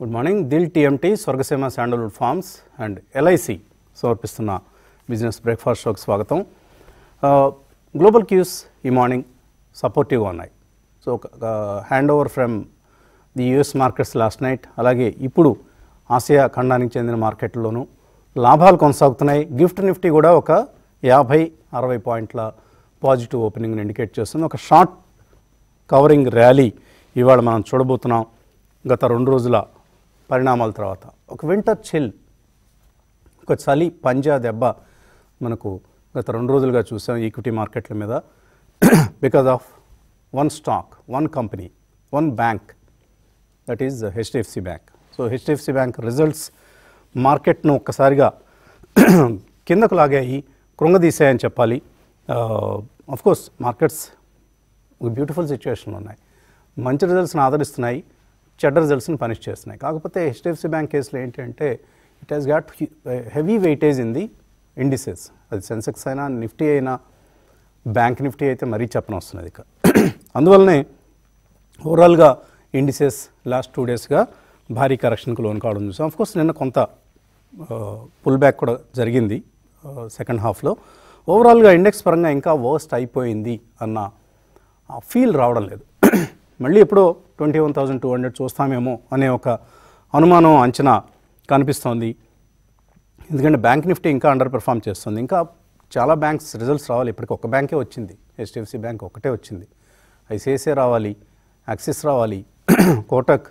Good morning Dil TMT Swargaseema sandalwood farms and LIC సమర్పిస్తున్న business breakfast షోకి స్వాగతం. Uh, global cues ఈ morning సపోర్టివ్గా ఉన్నాయి. So hand over from the US markets last night అలాగే ఇప్పుడు ఆసియా ఖండానికి చెందిన మార్కెట్లోనూ లాభాలు కొనసాగుతున్నాయి. గిఫ్ట్ నిఫ్టీ కూడా ఒక యాభై అరవై పాయింట్ల పాజిటివ్ ఓపెనింగ్ని ఇండికేట్ చేస్తుంది. ఒక షార్ట్ కవరింగ్ ర్యాలీ ఇవాళ మనం చూడబోతున్నాం. గత రెండు రోజుల పరిణామాల తర్వాత. ఒక వింటర్ చిల్ ఒక చలి పంజా దెబ్బ మనకు గత రెండు రోజులుగా చూసాం ఈక్విటీ మార్కెట్ల మీద. Because of one stock one company one bank that is HDFC bank so HDFC bank results మార్కెట్ను ఒక్కసారిగా కిందకు లాగాయి కృంగదీశాయని చెప్పాలి. ఆఫ్కోర్స్ మార్కెట్స్ బ్యూటిఫుల్ సిచ్యువేషన్లో ఉన్నాయి. మంచి రిజల్ట్స్ని ఆదరిస్తున్నాయి. చెడ్డ రిజల్ట్స్ని పనిష్ చేస్తున్నాయి. కాకపోతే హెచ్డిఎఫ్సి బ్యాంక్ కేసులో ఏంటంటే it has got heavy weightage in the indices అది సెన్సెక్స్ అయినా నిఫ్టీ అయినా బ్యాంక్ నిఫ్టీ అయితే మరీ చెప్పనవస్తున్నది ఇక అందువల్లనే ఓవరాల్గా ఇండిసెస్ లాస్ట్ టూ డేస్గా భారీ కరెక్షన్కు లోన్ కావడం చూసాం. ఆఫ్కోర్స్ నిన్న కొంత పుల్ బ్యాక్ కూడా జరిగింది సెకండ్ హాఫ్లో ఓవరాల్గా ఇండెక్స్ పరంగా ఇంకా వర్స్ట్ అయిపోయింది అన్న ఫీల్ రావడం లేదు. మళ్ళీ ఎప్పుడో twenty one thousand two hundred చూస్తామేమో అనే ఒక అనుమానం అంచనా కనిపిస్తోంది. ఎందుకంటే బ్యాంక్ నిఫ్టీ ఇంకా అండర్ పెర్ఫామ్ చేస్తుంది. ఇంకా చాలా బ్యాంక్స్ రిజల్ట్స్ రావాలి. ఇప్పటికి ఒక బ్యాంకే వచ్చింది. హెచ్డిఎఫ్సి బ్యాంక్ ఒకటే వచ్చింది. ఐసిఐసిఐ రావాలి. యాక్సిస్ రావాలి. కోటక్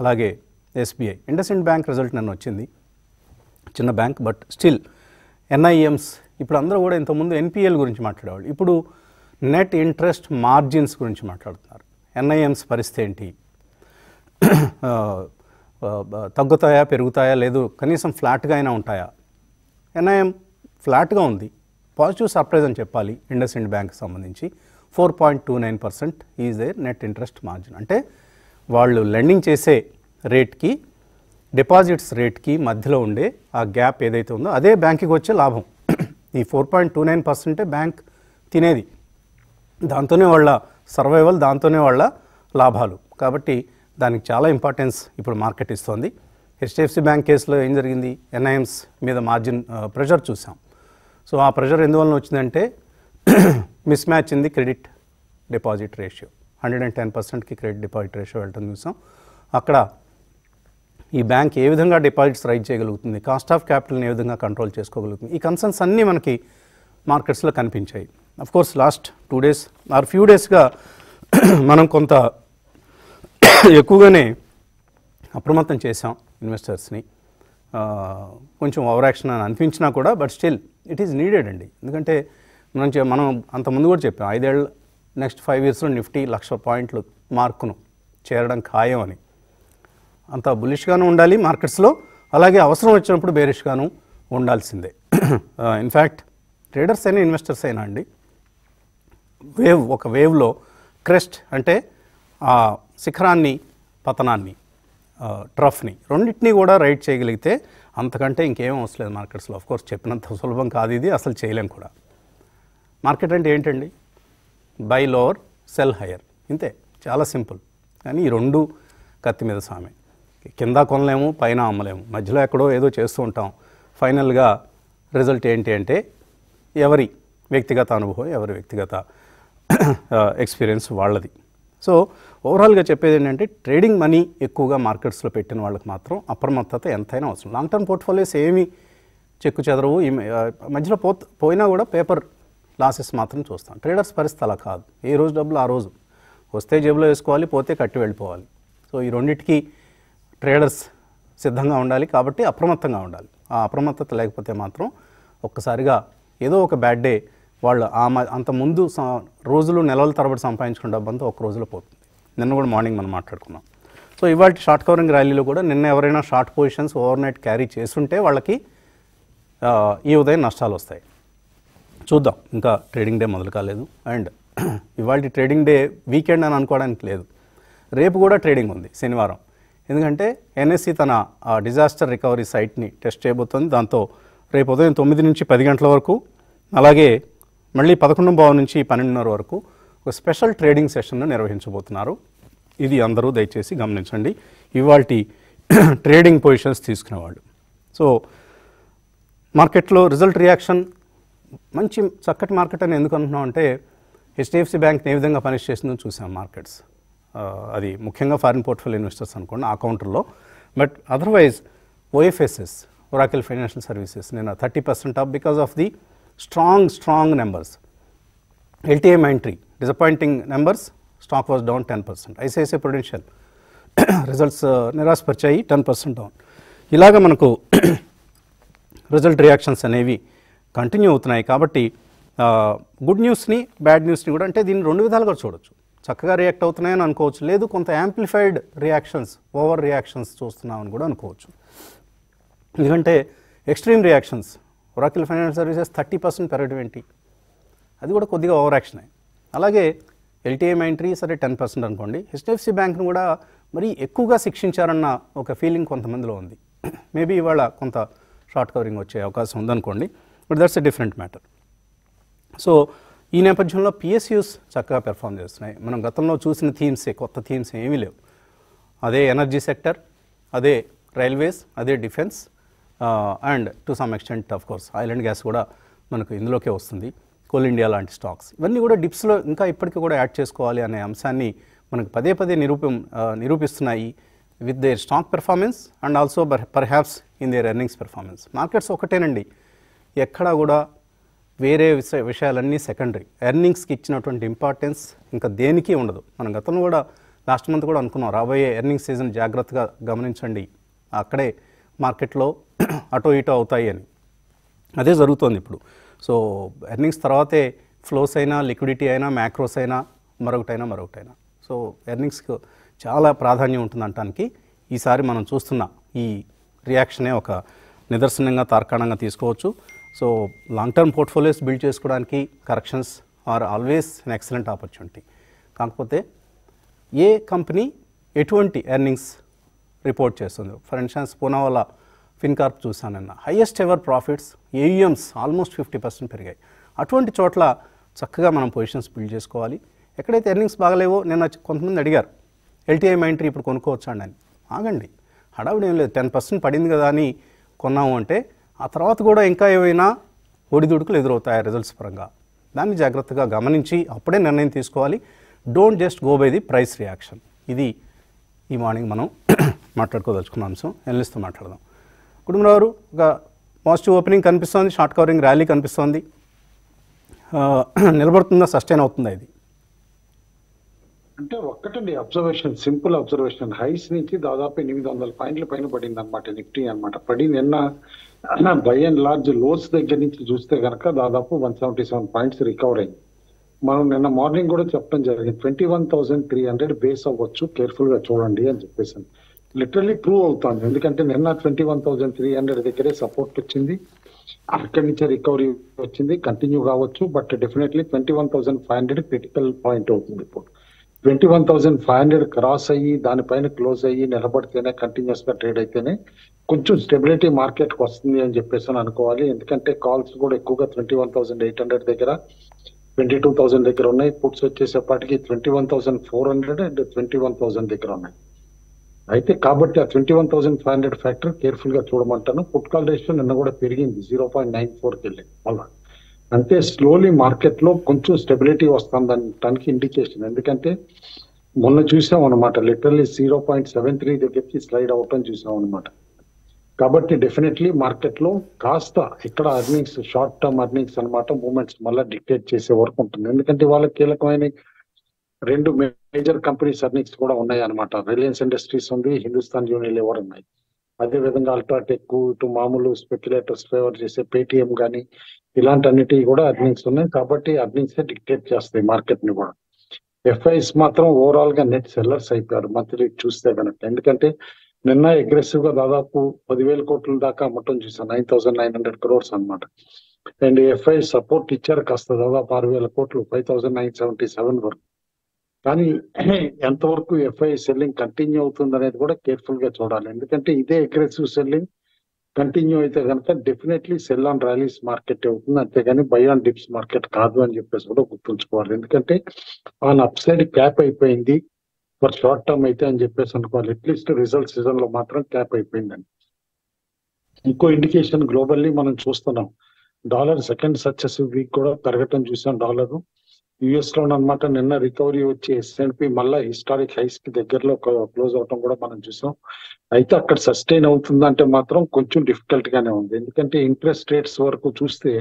అలాగే ఎస్బీఐ ఇండస్ఇండ్ బ్యాంక్ రిజల్ట్ నన్ను వచ్చింది. చిన్న బ్యాంక్ బట్ స్టిల్ ఎన్ఐఎమ్స్ ఇప్పుడు అందరూ కూడా ఇంతకుముందు ఎన్పిఎల్ గురించి మాట్లాడేవాళ్ళు. ఇప్పుడు నెట్ ఇంట్రెస్ట్ మార్జిన్స్ గురించి మాట్లాడుతున్నారు. ఎన్ఐఎమ్స్ పరిస్థితి ఏంటి? తగ్గుతాయా పెరుగుతాయా లేదు కనీసం ఫ్లాట్గా అయినా ఉంటాయా? ఎన్ఐఎం ఫ్లాట్గా ఉంది. పాజిటివ్ సర్ప్రైజ్ అని చెప్పాలి ఇండస్ ఇండ్ బ్యాంక్ సంబంధించి. Four point two nine percent is their net interest margin. అంటే వాళ్ళు లెండింగ్ చేసే రేట్కి డిపాజిట్స్ రేట్కి మధ్యలో ఉండే ఆ గ్యాప్ ఏదైతే ఉందో అదే బ్యాంక్కి వచ్చే లాభం. ఈ ఫోర్ పాయింట్ టూ నైన్ పర్సెంటే బ్యాంక్ తినేది. దాంతోనే వాళ్ళ సర్వైవల్ దాంతోనే వాళ్ళ లాభాలు. కాబట్టి దానికి చాలా ఇంపార్టెన్స్ ఇప్పుడు మార్కెట్ ఇస్తోంది. హెచ్డిఎఫ్సి బ్యాంక్ కేసులో ఏం జరిగింది? ఎన్ఐఎమ్స్ మీద మార్జిన్ ప్రెషర్ చూసాం. సో ఆ ప్రెషర్ ఎందువలన వచ్చిందంటే మిస్ మ్యాచ్ ఇంది credit deposit ratio hundred and ten పర్సెంట్కి క్రెడిట్ డిపాజిట్ రేషియో వెళ్ళటం చూసాం. అక్కడ ఈ బ్యాంక్ ఏ విధంగా డిపాజిట్స్ రైజ్ చేయగలుగుతుంది? కాస్ట్ ఆఫ్ క్యాపిటల్ని ఏ విధంగా కంట్రోల్ చేసుకోగలుగుతుంది? ఈ కన్సర్న్స్ అన్నీ మనకి మార్కెట్స్లో కనిపించాయి. Of course last two days or few డేస్గా మనం కొంత ఎక్కువగానే అప్రమత్తం చేసాం ఇన్వెస్టర్స్ని కొంచెం ఓవర్ యాక్షన్ అని అనిపించినా కూడా but still it is needed అండి. ఎందుకంటే మనం మనం అంతకుముందు కూడా చెప్పాం ఐదేళ్ళు నెక్స్ట్ ఫైవ్ ఇయర్స్లో నిఫ్టీ లక్ష పాయింట్లు మార్కును చేరడం ఖాయం అని. అంత బులిష్గాను ఉండాలి మార్కెట్స్లో అలాగే అవసరం వచ్చినప్పుడు బేరిష్గాను ఉండాల్సిందే. ఇన్ఫ్యాక్ట్ ట్రేడర్స్ అయినా ఇన్వెస్టర్స్ అయినా అండి వేవ్ ఒక వేవ్లో క్రెస్ట్ అంటే ఆ శిఖరాన్ని పతనాన్ని ట్రఫ్ని రెండింటినీ కూడా రైడ్ చేయగలిగితే అంతకంటే ఇంకేం అవసరం లేదు మార్కెట్స్లో. ఆఫ్ కోర్స్ చెప్పినంత సులభం కాదు ఇది అసలు చేయలేం కూడా. మార్కెట్ అంటే ఏంటండి? బై లోవర్ సెల్ హయ్యర్ ఇంతే చాలా సింపుల్. కానీ ఈ రెండు కత్తి మీద సామె. కింద కొనలేము పైన అమ్మలేము. మధ్యలో ఎక్కడో ఏదో చేస్తూ ఉంటాం. ఫైనల్గా రిజల్ట్ ఏంటి అంటే ఎవరి వ్యక్తిగత అనుభవం ఎవరి వ్యక్తిగత ఎక్స్పీరియన్స్ వాళ్ళది. సో ఓవరాల్గా చెప్పేది ఏంటంటే ట్రేడింగ్ మనీ ఎక్కువగా మార్కెట్స్లో పెట్టిన వాళ్ళకి మాత్రం అప్రమత్తత ఎంతైనా అవసరం. లాంగ్ టర్మ్ పోర్ట్ఫోలియోస్ ఏమీ చెక్కు చెదరవు. ఈ మధ్యలో పో పోయినా కూడా పేపర్ లాసెస్ మాత్రం చూస్తాం. ట్రేడర్స్ పరిస్థితి అలా కాదు. ఏ రోజు డబ్బులు ఆ రోజు. వస్తే జేబులో వేసుకోవాలి పోతే కట్టి వెళ్ళిపోవాలి. సో ఈ రెండింటికి ట్రేడర్స్ సిద్ధంగా ఉండాలి కాబట్టి అప్రమత్తంగా ఉండాలి. ఆ అప్రమత్తత లేకపోతే మాత్రం ఒక్కసారిగా ఏదో ఒక బ్యాడ్ డే వాళ్ళు ఆ మ- అంత ముందు రోజులు నెలల తరబడి సంపాదించుకున్న డబ్బంతా ఒక రోజులో పోతుంది. నిన్న కూడా మార్నింగ్ మనం మాట్లాడుకున్నాం. సో ఇవాళ షార్ట్ కవరింగ్ ర్యాలీలో కూడా నిన్న ఎవరైనా short positions overnight carry చేస్తుంటే వాళ్ళకి ఈ ఉదయం నష్టాలు వస్తాయి. చూద్దాం. ఇంకా ట్రేడింగ్ డే మొదలు కాలేదు. అండ్ ఇవాళ ట్రేడింగ్ డే వీకెండ్ అని అనుకోవడానికి లేదు. రేపు కూడా ట్రేడింగ్ ఉంది శనివారం. ఎందుకంటే ఎన్ఎస్సి తన డిజాస్టర్ రికవరీ సైట్ని టెస్ట్ చేయబోతోంది. దాంతో రేపు ఉదయం తొమ్మిది నుంచి పది గంటల వరకు అలాగే మళ్ళీ పదకొండు భావం నుంచి పన్నెండున్నర వరకు ఒక స్పెషల్ ట్రేడింగ్ సెషన్ను నిర్వహించబోతున్నారు. ఇది అందరూ దయచేసి గమనించండి. ఇవాళ ట్రేడింగ్ పొజిషన్స్ తీసుకునేవాళ్ళు. సో మార్కెట్లో రిజల్ట్ రియాక్షన్ మంచి చక్కటి మార్కెట్ అని ఎందుకు అంటున్నాం అంటే హెచ్డిఎఫ్సి బ్యాంక్ ఏ విధంగా పనిష్ చేసిందో చూసాం మార్కెట్స్. అది ముఖ్యంగా ఫారిన్ పోర్ట్ఫోలియో ఇన్వెస్టర్స్ అనుకోండి ఆ కౌంటర్లో. But otherwise OFSS Oracle Financial Services నేను thirty percent of because of the strong strong numbers LTM entry disappointing numbers stock was down ten percent ICICI Prudential results నిరాశపరిచాయి ten percent down ఇలాగ మనకు result reactions అనేవి continue అవుతున్నాయి కాబట్టి good న్యూస్ని bad న్యూస్ని కూడా అంటే దీన్ని రెండు విధాలుగా చూడొచ్చు. చక్కగా రియాక్ట్ అవుతున్నాయని అనుకోవచ్చు. లేదు కొంత యాంప్లిఫైడ్ రియాక్షన్స్ ఓవర్ రియాక్షన్స్ చూస్తున్నామని కూడా అనుకోవచ్చు. ఎందుకంటే extreme reactions Oracle Financial Services thirty percent పెరగడం ఏంటి? అది కూడా కొద్దిగా ఓవర్ యాక్షన్ అలాగే ఎల్టీఐ మైంట్రీ సరే టెన్ పర్సెంట్ అనుకోండి. హెచ్డిఎఫ్సి బ్యాంక్ను కూడా మరీ ఎక్కువగా శిక్షించారన్న ఒక ఫీలింగ్ కొంతమందిలో ఉంది. మేబీ ఇవాళ కొంత షార్ట్ కవరింగ్ వచ్చే అవకాశం ఉందనుకోండి. But that's a different matter so ఈ నేపథ్యంలో పిఎస్యూస్ చక్కగా పెర్ఫామ్ చేస్తున్నాయి. మనం గతంలో చూసిన థీమ్సే కొత్త థీమ్స్ ఏమీ లేవు. అదే ఎనర్జీ సెక్టర్ అదే రైల్వేస్ అదే defence and to some extent of course oil and gas కూడా మనకు ఇందులోకే వస్తుంది. కోల్ ఇండియా లాంటి స్టాక్స్ ఇవన్నీ కూడా డిప్స్లో ఇంకా ఇప్పటికీ కూడా యాడ్ చేసుకోవాలి అనే అంశాన్ని మనకు పదే పదే నిరూపం నిరూపిస్తున్నాయి with their stock performance and also perhaps in their earnings performance markets ఒకటేనండి. ఎక్కడా కూడా వేరే విషయ విషయాలన్నీ సెకండరీ ఎర్నింగ్స్కి ఇచ్చినటువంటి ఇంపార్టెన్స్ ఇంకా దేనికి ఉండదు. మనం గతంలో కూడా లాస్ట్ మంత్ కూడా అనుకున్నాం రాబోయే ఎర్నింగ్ సీజన్ జాగ్రత్తగా గమనించండి. అక్కడే మార్కెట్లో అటో ఇటో అవుతాయి అని. అదే జరుగుతోంది ఇప్పుడు. సో ఎర్నింగ్స్ తర్వాతే ఫ్లోస్ అయినా లిక్విడిటీ అయినా మ్యాక్రోస్ అయినా మరొకటైనా మరొకటైనా. సో ఎర్నింగ్స్కి చాలా ప్రాధాన్యం ఉంటుంది అనటానికి ఈసారి మనం చూస్తున్న ఈ రియాక్షనే ఒక నిదర్శనంగా తార్కాణంగా తీసుకోవచ్చు. So long term portfolios build చేసుకోవడానికి corrections are always an excellent opportunity. కాకపోతే ఏ కంపెనీ ఎటువంటి ఎర్నింగ్స్ రిపోర్ట్ చేస్తుంది for instance Poonawalla Fincorp చూశానన్న. నిన్న highest ever profits AUMs almost fifty percent పెరిగాయి. అటువంటి చోట్ల చక్కగా మనం పొజిషన్స్ బిల్డ్ చేసుకోవాలి. ఎక్కడైతే ఎర్నింగ్స్ బాగలేవో నిన్న కొంతమంది అడిగారు ఎల్టీఐ మైంట్రీ ఇప్పుడు కొనుక్కోవచ్చు అండి అని. ఆగండి హడావుడి ఏం లేదు టెన్ పర్సెంట్ పడింది కదా అని కొన్నాము అంటే ఆ తర్వాత కూడా ఇంకా ఏమైనా ఒడిదుడుకులు ఎదురవుతాయి రిజల్ట్స్ పరంగా? దాన్ని జాగ్రత్తగా గమనించి అప్పుడే నిర్ణయం తీసుకోవాలి. Don't just go by the price reaction ఇది ఈ మార్నింగ్ మనం మాట్లాడుకోదలుచుకున్న అంశం. ఎనలిస్ట్తో మాట్లాడదాం. కుటుంబరావు ఒక పాజిటివ్ ఓపెనింగ్ కనిపిస్తుంది షార్ట్ కవరింగ్ ర్యాలీ కనిపిస్తోంది. నిలబడుతుందా సస్టైన్ అవుతుందా ఇది? అంటే ఒక్కటండి అబ్జర్వేషన్ సింపుల్ అబ్జర్వేషన్ హైస్ నుంచి దాదాపు ఎనిమిది వందల పాయింట్ల పైన పడింది అనమాట నిఫ్టీ అనమాట పడి నిన్న బై అండ్ లార్జ్ లోస్ దగ్గర నుంచి చూస్తే కనుక దాదాపు one seventy seven points recover అయింది. మనం నిన్న మార్నింగ్ కూడా చెప్పడం జరిగింది. Twenty one thousand three hundred base అవ్వచ్చు. కేర్ఫుల్గా చూడండి అని చెప్పేసి. లిటరలీ ప్రూవ్ అవుతుంది ఎందుకంటే నిన్న twenty one thousand three hundred దగ్గరే సపోర్ట్ వచ్చింది. అక్కడి నుంచే రికవరీ వచ్చింది. కంటిన్యూ కావచ్చు but definitely twenty one thousand five hundred critical point అవుతుంది ఇప్పుడు. Twenty one thousand five hundred cross అయ్యి దానిపైన క్లోజ్ అయ్యి నిలబడితేనే కంటిన్యూస్గా ట్రేడ్ అయితేనే కొంచెం స్టెబిలిటీ మార్కెట్కి వస్తుంది అని చెప్పేసి అని అనుకోవాలి. ఎందుకంటే కాల్స్ కూడా ఎక్కువగా twenty one thousand eight hundred దగ్గర ట్వంటీ టూ థౌసండ్ దగ్గర ఉన్నాయి. Puts వచ్చేసేపాటికి twenty one thousand four hundred and twenty one thousand దగ్గర ఉన్నాయి. అయితే కాబట్టి ఆ twenty one thousand five hundred factor కేర్ఫుల్గా చూడమంటాను. పుట్ కాల్ రేషియో నిన్న కూడా పెరిగింది జీరో పాయింట్ నైన్ ఫోర్కి వెళ్ళింది. మళ్ళా అంటే స్లోలీ మార్కెట్లో కొంచెం స్టెబిలిటీ వస్తుందనటానికి ఇండికేషన్ ఎందుకంటే మొన్న చూసాం అనమాట literally zero point seven three దగ్గరికి స్లైడ్ అవటం చూసాం అనమాట కాబట్టి డెఫినెట్లీ మార్కెట్లో కాస్త ఇక్కడ అర్నింగ్స్ షార్ట్ టర్మ్ అర్నింగ్స్ అన్నమాట మూమెంట్స్ మళ్ళీ డిక్టేట్ చేసే వరకు ఉంటుంది. ఎందుకంటే వాళ్ళ కీలకమైన రెండు మేజర్ కంపెనీస్ అర్నింగ్స్ కూడా ఉన్నాయి అనమాట రిలయన్స్ ఇండస్ట్రీస్ ఉంది హిందుస్థాన్ యూనిలివర్ ఉన్నాయి. అదే విధంగా అల్ట్రాటెక్ ఇటు మామూలు స్పెక్యులేటర్స్ ఫేవర్ చేసే పేటిఎం కానీ ఇలాంటి అన్నిటి కూడా అర్నింగ్స్ ఉన్నాయి. కాబట్టి అర్నింగ్స్ డిక్టేట్ చేస్తాయి మార్కెట్ని కూడా. ఎఫ్ఐస్ మాత్రం ఓవరాల్గా నెట్ సెల్లర్స్ అయిపోయారు. మంత్లీ చూస్తే కనుక. ఎందుకంటే నిన్న అగ్రెసివ్గా దాదాపు పదివేల కోట్ల దాకా మొత్తం చూసాను nine thousand nine hundred crores అనమాట అండ్ ఎఫ్ఐ సపోర్ట్ ఇచ్చారు కాస్త దాదాపు ఆరు వేల కోట్లు five thousand nine seventy seven వరకు. కానీ ఎంతవరకు ఎఫ్ఐ సెల్లింగ్ కంటిన్యూ అవుతుంది అనేది కూడా కేర్ఫుల్గా చూడాలి. ఎందుకంటే ఇదే అగ్రెసివ్ సెల్లింగ్ కంటిన్యూ అయితే కనుక definitely sell on rallies market అవుతుంది. అంతేగాని బై ఆన్ డిప్స్ మార్కెట్ కాదు అని చెప్పేసి కూడా గుర్తుంచుకోవాలి. ఎందుకంటే ఆన్ అప్ సైడ్ క్యాప్ అయిపోయింది. ఫర్ షార్ట్ టర్మ్ అయితే అని చెప్పేసి అనుకోవాలి. అట్లీస్ట్ రిజల్ట్ సీజన్లో మాత్రం క్యాప్ అయిపోయిందండి ఇంకో ఇండికేషన్ గ్లోబల్లీ మనం చూస్తున్నాం. డాలర్ సెకండ్ సక్సెసివ్ వీక్ కూడా పెరగటం చూసాం. డాలర్ యుఎస్లో అనమాట నిన్న రికవరీ వచ్చి ఎస్ఎన్పి మళ్ళా హిస్టారిక్ హైస్కి దగ్గరలో క్లోజ్ అవటం కూడా మనం చూసాం. అయితే అక్కడ సస్టైన్ అవుతుందంటే మాత్రం కొంచెం డిఫికల్ట్ గానే ఉంది. ఎందుకంటే ఇంట్రెస్ట్ రేట్స్ వరకు చూస్తే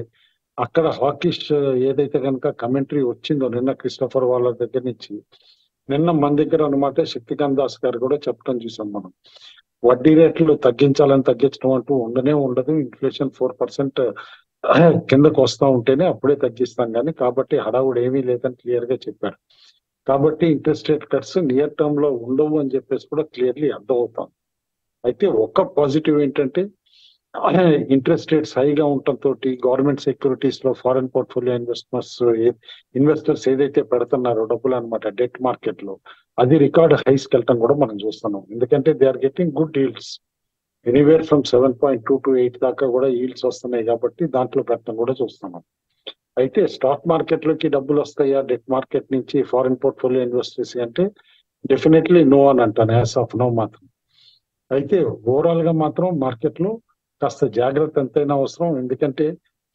అక్కడ హాకిష్ ఏదైతే కనుక కమెంటరీ వచ్చిందో నిన్న క్రిస్టఫర్ వాళ్ళ దగ్గర నుంచి నిన్న మన దగ్గర అనమాట శక్తికాంత్ దాస్ గారు కూడా చెప్పడం చూసాం మనం. వడ్డీ రేట్లు తగ్గించాలని తగ్గించడం అంటూ ఉండనే ఉండదు. ఇన్ఫ్లేషన్ ఫోర్ పర్సెంట్ కిందకు వస్తా ఉంటేనే అప్పుడే తగ్గిస్తాం కానీ కాబట్టి హడావుడు ఏమీ లేదని క్లియర్గా చెప్పారు. కాబట్టి ఇంట్రెస్ట్ రేట్ కట్స్ నియర్ టర్మ్లో ఉండవు అని చెప్పేసి కూడా క్లియర్లీ అర్థం అవుతాం అయితే ఒక పాజిటివ్ ఏంటంటే ఇంట్రెస్ట్ రేట్స్ హైగా ఉండటంతో గవర్నమెంట్ సెక్యూరిటీస్లో ఫారెన్ పోర్ట్ఫోలియో ఇన్వెస్టర్స్ ఇన్వెస్టర్స్ ఏదైతే పెడుతున్నారో డబ్బులు అనమాట డెట్ మార్కెట్లో అది రికార్డ్ హైస్ వెళ్ళటం కూడా మనం చూస్తున్నాం. ఎందుకంటే they are getting good deals anywhere from seven point two to eight దాకా కూడా ఈల్డ్స్ వస్తున్నాయి కాబట్టి దాంట్లో పెట్టడం కూడా చూస్తున్నాం. అయితే స్టాక్ మార్కెట్లోకి డబ్బులు వస్తాయా? డెట్ మార్కెట్ నుంచి ఫారిన్ పోర్ట్ఫోలియో ఇన్వెస్టర్స్ అంటే డెఫినెట్లీ నో అని అంటాను యాజ్ ఆఫ్ నో మాత్రం. అయితే ఓవరాల్గా మాత్రం మార్కెట్లో కాస్త జాగ్రత్త ఎంతైనా అవసరం. ఎందుకంటే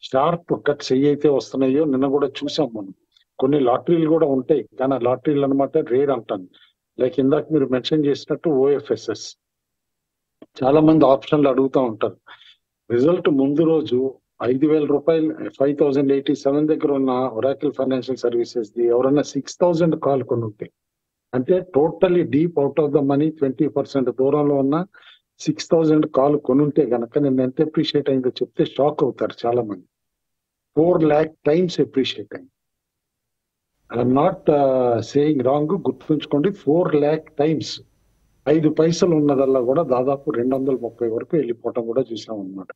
షార్ప్ కట్స్ అయితే వస్తున్నాయో నిన్న కూడా చూసాం మనం. కొన్ని లాటరీలు కూడా ఉంటాయి. కానీ ఆ లాటరీలు అనమాట రేర్ అంటాను. లైక్ ఇందాక మీరు మెన్షన్ చేసినట్టు ఓఎఫ్ఎస్ఎస్ చాలా మంది ఆప్షన్లు అడుగుతూ ఉంటారు. రిజల్ట్ ముందు రోజు ఐదు వేల రూపాయలు ఫైవ్ థౌసండ్ ఎయిటీ సెవెన్ దగ్గర ఉన్న ఒరాకిల్ ఫైనాన్షియల్ సర్వీసెస్ ది ఎవరైనా సిక్స్ థౌసండ్ కాల్ కొన్ని ఉంటాయి అంటే totally deep out of the money twenty percent దూరంలో ఉన్న సిక్స్ థౌసండ్ కాల్ కొనుంటే గనక నేను ఎంత అప్రిషియేట్ అయిందో చెప్తే షాక్ అవుతారు చాలా మంది. ఫోర్ ల్యాక్ టైమ్స్ అప్రిషియేట్ అయింది. ఐఎమ్ నాట్ సేయింగ్ రాంగ్ గుర్తుంచుకోండి ఫోర్ ల్యాక్ టైమ్స్ ఐదు పైసలు ఉన్నదల్లా కూడా దాదాపు రెండు వందల ముప్పై వరకు వెళ్ళిపోవటం కూడా చూసాం అనమాట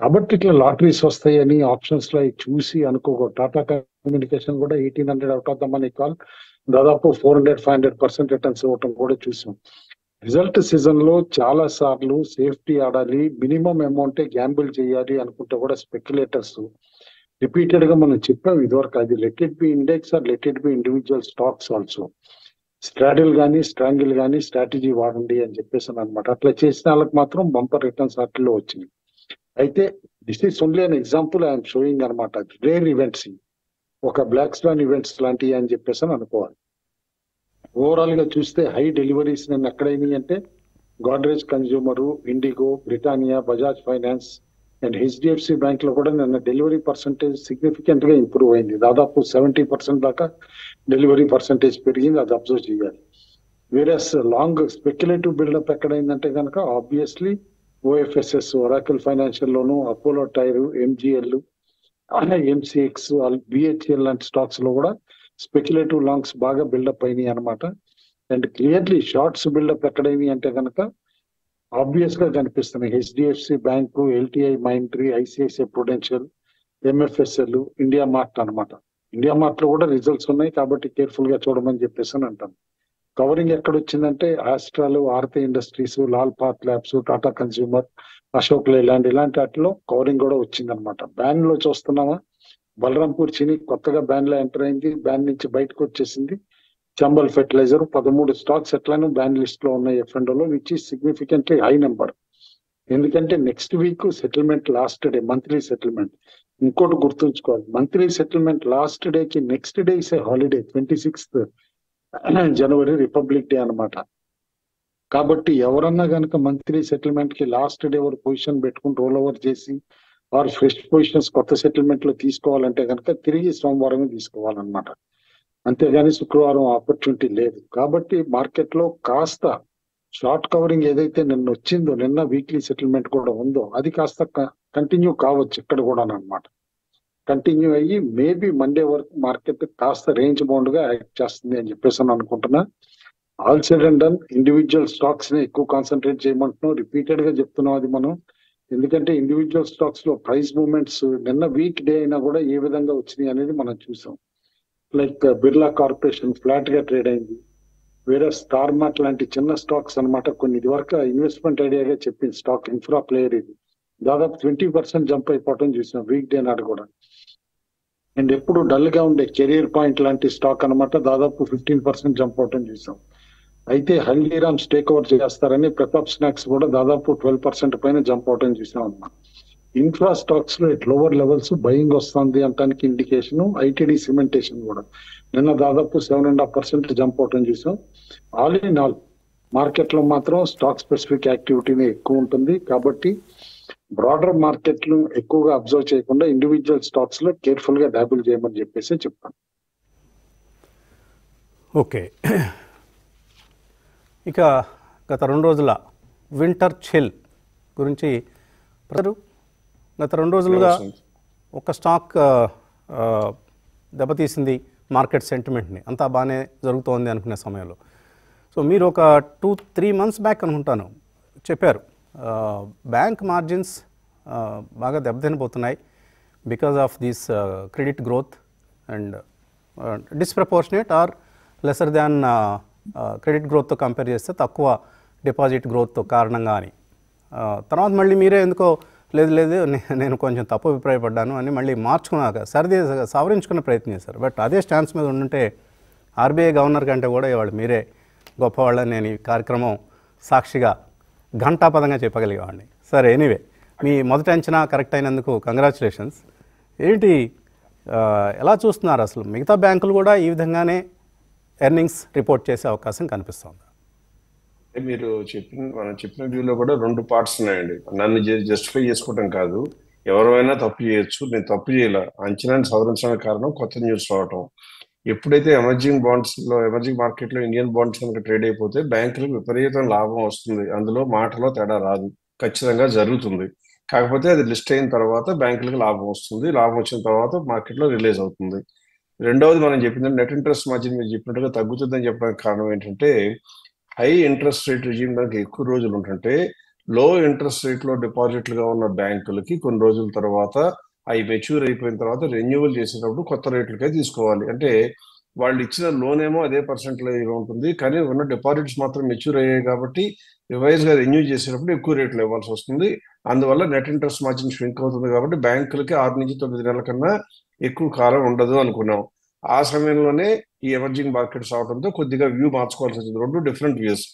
కాబట్టి ఇట్లా లాటరీస్ వస్తాయని ఆప్షన్స్లో చూసి అనుకోకూడదు. టాటా కమ్యూనికేషన్ కూడా eighteen hundred out of the money call. దాదాపు four hundred five hundred percent returns ఇవ్వటం కూడా చూసాం. రిజల్ట్ సీజన్లో చాలా సార్లు సేఫ్టీ ఆడాలి మినిమం అమౌంట్ గ్యాంబుల్ చేయాలి అనుకుంటే కూడా స్పెక్యులేటర్స్. రిపీటెడ్గా మనం చెప్పాం ఇదివరకు అది let it be index or let it be individual stocks also. Straddle కానీ స్ట్రాంగిల్ కానీ స్ట్రాటజీ వాడండి అని చెప్పేసి అనమాట అట్లా చేసిన వాళ్ళకి మాత్రం బంపర్ రిటర్న్స్ వాటిల్లో వచ్చింది. అయితే this is only an example I'm showing అనమాట రేర్ ఈవెంట్స్ ఒక బ్లాక్ స్వాన్ ఈవెంట్స్ లాంటివి అని చెప్పేసి అనుకోవాలి. ఓవరాల్గా చూస్తే హై డెలివరీస్ నేను ఎక్కడైనాయి అంటే Godrej consumer IndiGo Britannia Bajaj finance and HDFC బ్యాంక్లో కూడా నిన్న డెలివరీ పర్సంటేజ్ సిగ్నిఫికెంట్గా ఇంప్రూవ్ అయింది. దాదాపు సెవెంటీ పర్సెంట్ దాకా డెలివరీ పర్సంటేజ్ పెరిగింది అది అబ్జర్వ్ చేయాలి. వేరస్ లాంగ్ స్పెక్యులేటివ్ బిల్డప్ ఎక్కడైందంటే కనుక ఆబ్వియస్లీ ఓఎఫ్ఎస్ఎస్ ఒరాకిల్ ఫైనాన్షియల్ లోను Apollo tyre MGL MCX BHEL లాంటి స్టాక్స్లో కూడా స్పెక్యులేటివ్ లాంగ్స్ బాగా బిల్డప్ అయినాయి అనమాట అండ్ క్లియర్లీ షార్ట్స్ బిల్డప్ ఎక్కడైనాయి అంటే కనుక ఆబ్వియస్గా కనిపిస్తున్నాయి. HDFC bank LTI Mindtree ICICI Prudential MFSL India mart అనమాట ఇండియా మార్ట్లో కూడా రిజల్ట్స్ ఉన్నాయి కాబట్టి కేర్ఫుల్గా చూడమని చెప్పేసి అని అంటాను కవరింగ్ ఎక్కడ వచ్చిందంటే Astral Aarti industries Lal path labs Tata consumer Ashok Leyland ఇలాంటి వాటిలో కవరింగ్ కూడా వచ్చిందనమాట బ్యాన్లో చూస్తున్నామా బలరాంపూర్ చిని కొత్తగా బ్యాన్లో ఎంటర్ అయింది. బ్యాన్ నుంచి బయటకు వచ్చేసింది. చంబల్ ఫెర్టిలైజర్ పదమూడు స్టాక్స్ ఎట్లానూ బ్యాన్ లిస్ట్లో ఉన్నాయి ఎఫ్ఎండోలో విచ్ ఈ సిగ్నిఫికెంట్లీ హై నెంబర్ ఎందుకంటే next week settlement last day monthly settlement ఇంకోటి గుర్తుంచుకోవాలి. మంత్లీ సెటిల్మెంట్ లాస్ట్ డే కి next day is a holiday twenty sixth January Republic day అనమాట కాబట్టి ఎవరన్నా కనుక మంత్లీ సెటిల్మెంట్కి లాస్ట్ డే వరకు పొజిషన్ పెట్టుకుని రోల్ ఓవర్ చేసి వారు ఫ్రెష్ పొజిషన్స్ కొత్త సెటిల్మెంట్లో తీసుకోవాలంటే కనుక తిరిగి సోమవారమే తీసుకోవాలన్నమాట. అంతేగాని శుక్రవారం ఆపర్చునిటీ లేదు. కాబట్టి మార్కెట్లో కాస్త షార్ట్ కవరింగ్ ఏదైతే నిన్న వచ్చిందో నిన్న వీక్లీ సెటిల్మెంట్ కూడా ఉందో అది కాస్త కంటిన్యూ కావచ్చు ఇక్కడ కూడా అనమాట కంటిన్యూ అయ్యి మేబీ మండే వరకు మార్కెట్ కాస్త రేంజ్ బౌండ్గా యాక్ట్ చేస్తుంది అని చెప్పేసి అనుకుంటున్నా. All said and done individual స్టాక్స్ని ఎక్కువ కాన్సన్ట్రేట్ చేయమంటున్నాం. రిపీటెడ్గా చెప్తున్నాం అది మనం. ఎందుకంటే ఇండివిజువల్ స్టాక్స్లో ప్రైస్ మూమెంట్స్ నిన్న వీక్ డే అయినా కూడా ఏ విధంగా వచ్చినాయి అనేది మనం చూసాం. లైక్ బిర్లా కార్పొరేషన్ ఫ్లాట్గా ట్రేడ్ అయింది. వేరే స్టార్ మార్ట్ లాంటి చిన్న స్టాక్స్ అనమాట కొన్ని ఇది వరకు ఇన్వెస్ట్మెంట్ ఐడియాగా చెప్పింది స్టాక్ ఇన్ఫ్రా ప్లేయర్ ఇది. దాదాపు ట్వంటీ పర్సెంట్ జంప్ అయిపోవటం చూసాం వీక్ డే నాడు కూడా. అండ్ ఎప్పుడు డల్గా ఉండే కెరీర్ పాయింట్ లాంటి స్టాక్ అనమాట దాదాపు ఫిఫ్టీన్ పర్సెంట్ జంప్ అవటం చూసాం. అయితే హల్దీరామ్స్ టేక్ ఓవర్ చేస్తారని ప్రతాప్ స్నాక్స్ కూడా దాదాపు ట్వెల్వ్ పర్సెంట్ పైన జంప్ అవటం చూసాం అన్నమాట. ఇన్ఫ్రా స్టాక్స్లో ఎట్ లోవర్ లెవెల్స్ బయింగ్ వస్తుంది అంటానికి ఇండికేషన్ ఐటీడీ సిమెంటేషన్ కూడా. నిన్న దాదాపు seven and half percent jump అవటం చూసాం. ఆల్ ఇన్ ఆల్ మార్కెట్లో మాత్రం స్టాక్ స్పెసిఫిక్ యాక్టివిటీనే ఎక్కువ ఉంటుంది. కాబట్టి బ్రాడర్ మార్కెట్ను ఎక్కువగా అబ్జర్వ్ చేయకుండా ఇండివిజువల్ స్టాక్స్లో కేర్ఫుల్గా డాబుల్ చేయమని చెప్పేసి చెప్తాను. ఓకే. ఇక గత రెండు రోజుల వింటర్ చిల్ గురించి ప్రజలు గత రెండు రోజులుగా ఒక స్టాక్ దెబ్బతీసింది మార్కెట్ సెంటిమెంట్ని. అంతా బాగానే జరుగుతోంది అనుకునే సమయంలో. సో మీరు ఒక టూ త్రీ మంత్స్ బ్యాక్ అనుకుంటాను చెప్పారు. బ్యాంక్ మార్జిన్స్ బాగా దెబ్బతినబోతున్నాయి because of this credit growth and disproportionate or lesser than credit గ్రోత్తో compare చేస్తే తక్కువ డిపాజిట్ గ్రోత్ కారణంగా అని. తర్వాత మళ్ళీ మీరే ఎందుకో లేదు లేదు నేను కొంచెం తప్పు అభిప్రాయపడ్డాను అని మళ్ళీ మార్చుకున్నాక సరిది సవరించుకునే ప్రయత్నం చేశారు. బట్ అదే స్టాన్స్ మీద ఉండుంటే ఆర్బీఐ గవర్నర్ కంటే కూడా ఇవాళ మీరే గొప్పవాళ్ళని నేను ఈ కార్యక్రమం సాక్షిగా ఘంటాపదంగా చెప్పగలిగేవాడిని. సరే ఎనీవే మీ మొదటి అంచనా కరెక్ట్ అయినందుకు కంగ్రాచులేషన్స్. ఏంటి ఎలా చూస్తున్నారు అసలు? మిగతా బ్యాంకులు కూడా ఈ విధంగానే ఎర్నింగ్స్ రిపోర్ట్ చేసే అవకాశం కనిపిస్తుంది. మీరు చెప్పిన మనం చెప్పిన వ్యూలో కూడా రెండు పార్ట్స్ ఉన్నాయండి. నన్ను జస్టిఫై చేసుకోవడం కాదు. ఎవరైనా తప్పు చేయొచ్చు. నేను తప్పు చేయాల. అంచనాన్ని సవరించడానికి కారణం కొత్త న్యూస్ రావటం. ఎప్పుడైతే ఎమర్జింగ్ బాండ్స్లో ఎమర్జింగ్ మార్కెట్లో ఇండియన్ బాండ్స్ కనుక ట్రేడ్ అయిపోతే బ్యాంకులకు విపరీతం లాభం వస్తుంది. అందులో మాటలో తేడా రాదు. ఖచ్చితంగా జరుగుతుంది. కాకపోతే అది లిస్ట్ అయిన తర్వాత బ్యాంకులకు లాభం వస్తుంది. లాభం వచ్చిన తర్వాత మార్కెట్లో రిలీజ్ అవుతుంది. రెండవది మనం చెప్పింది నెట్ ఇంట్రెస్ట్ మార్జిన్ మీరు చెప్పినట్టుగా తగ్గుతుందని చెప్పడానికి కారణం ఏంటంటే హై ఇంట్రెస్ట్ రేట్ రిజీమ్ కనుక ఎక్కువ రోజులు ఉంటుంటే లో ఇంట్రెస్ట్ రేట్లో డిపాజిట్లుగా ఉన్న బ్యాంకులకి కొన్ని రోజుల తర్వాత అవి మెచ్యూర్ అయిపోయిన తర్వాత రెన్యువల్ చేసేటప్పుడు కొత్త రేట్లకే తీసుకోవాలి. అంటే వాళ్ళు ఇచ్చిన లోన్ ఏమో అదే పర్సెంటేజ్ ఉంటుంది కానీ ఉన్న డిపాజిట్స్ మాత్రం మెచ్యూర్ అయ్యాయి కాబట్టి రివైజ్ రెన్యూ చేసేటప్పుడు ఎక్కువ రేట్లు ఇవ్వాల్సి వస్తుంది. అందువల్ల నెట్ ఇంట్రెస్ట్ మార్జిన్ ష్రింక్ అవుతుంది కాబట్టి బ్యాంకులకి ఆరు నుంచి తొమ్మిది నెలల కన్నా ఎక్కువ కాలం ఉండదు అనుకున్నాం. ఆ సమయంలోనే ఈ ఎమర్జింగ్ మార్కెట్స్ అవడంతో కొద్దిగా వ్యూ మార్చుకోవాల్సి వచ్చింది. రెండు డిఫరెంట్ వ్యూస్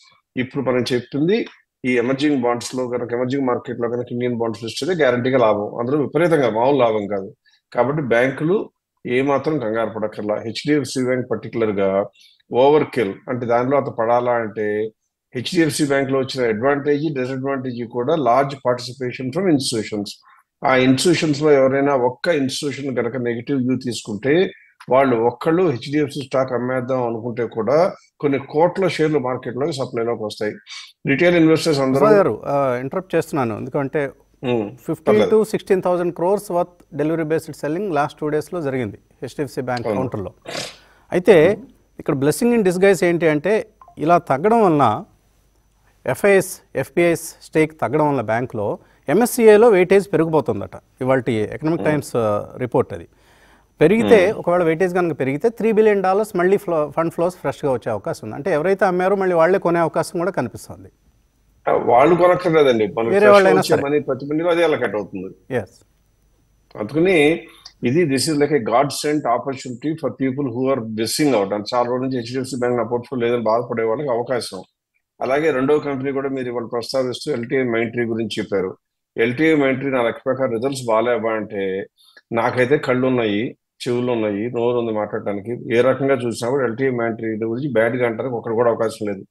ఇప్పుడు మనం చెప్తుంది ఈ ఎమర్జింగ్ బాండ్స్లో కనుక ఎమర్జింగ్ మార్కెట్లో కనుక ఇండియన్ బాండ్స్ ఇస్తే గ్యారంటీగా లాభం. అందులో విపరీతంగా మామూలు లాభం కాదు. కాబట్టి బ్యాంకులు ఏ మాత్రం కంగారు పడక్కర్లా. హెచ్డిఎఫ్సి బ్యాంక్ పర్టికులర్గా ఓవర్ కిల్ అంటే దానిలో అంత పడాలా అంటే హెచ్డిఎఫ్సి బ్యాంక్లో వచ్చిన అడ్వాంటేజ్ డిసడ్వాంటేజ్ కూడా లార్జ్ పార్టిసిపేషన్ ఫ్రమ్ ఇన్స్టిట్యూషన్స్ ఆ ఇన్స్టిట్యూషన్స్లో ఎవరైనా ఒక్క ఇన్స్టిట్యూషన్ కనుక నెగిటివ్ వ్యూ తీసుకుంటే వాళ్ళు ఒక్కళ్ళు హెచ్డిఎఫ్సి స్టాక్ అమ్మేద్దాం అనుకుంటే కూడా కొన్ని కోట్ల షేర్లు మార్కెట్లో సప్లైలోకి వస్తాయి. రిటైల్ ఇన్వెస్టర్స్ అందరూ ఇంటరప్ట్ చేస్తున్నాను. ఎందుకంటే fifteen. To sixteen thousand crores worth delivery based selling last two డేస్లో జరిగింది హెచ్డిఎఫ్సి బ్యాంక్. కౌంటర్లో అయితే ఇక్కడ బ్లెస్సింగ్ ఇన్ డిస్గైజ్ ఏంటి అంటే ఇలా తగ్గడం వలన ఎఫ్ఐఎస్ ఎఫ్పిఐఎస్ స్టేక్ తగ్గడం వల్ల బ్యాంక్లో ఎంఎస్సిఏలో వెయిటేజ్ పెరిగిపోతుందట. ఇవాళ ఎకనామిక్ టైమ్స్ రిపోర్ట్ అది. పెరిగితే ఒకవేళ వెయిటేజ్ కనుక పెరిగితే త్రీ బిలియన్ డాలర్స్ మళ్ళీ ఫ్లో ఫండ్ ఫ్లోస్ ఫ్రెష్గా వచ్చే అవకాశం ఉంది. అంటే ఎవరైతే అమ్మారో మళ్ళీ వాళ్ళే కొనే అవకాశం కూడా కనిపిస్తుంది. వాళ్ళు కొనక్కర్లేదండి ప్రతి మందిలో అదే అలకట్ అవుతుంది. అందుకని ఇది this is like a god sent opportunity for people who are missing out అని చాలా రోజుల నుంచి హెచ్డిఎఫ్సి బ్యాంక్ నా పోర్ట్ఫోలియో లేదని బాధపడే వాళ్ళకి అవకాశం. అలాగే రెండో కంపెనీ కూడా మీరు ఇవాళ ప్రస్తావిస్తూ ఎల్టీఐ మైంట్రీ గురించి చెప్పారు. ఎల్టీఐ మైంట్రీ నా లెక్క ప్రకారం రిజల్ట్స్ బాగాలేవా అంటే నాకైతే కళ్ళు ఉన్నాయి చెవులు ఉన్నాయి నోరు ఉంది మాట్లాడటానికి. ఏ రకంగా చూసినా కూడా ఎల్టీ మైంట్రీ గురించి బ్యాడ్గా ఒకటి కూడా అవకాశం లేదు.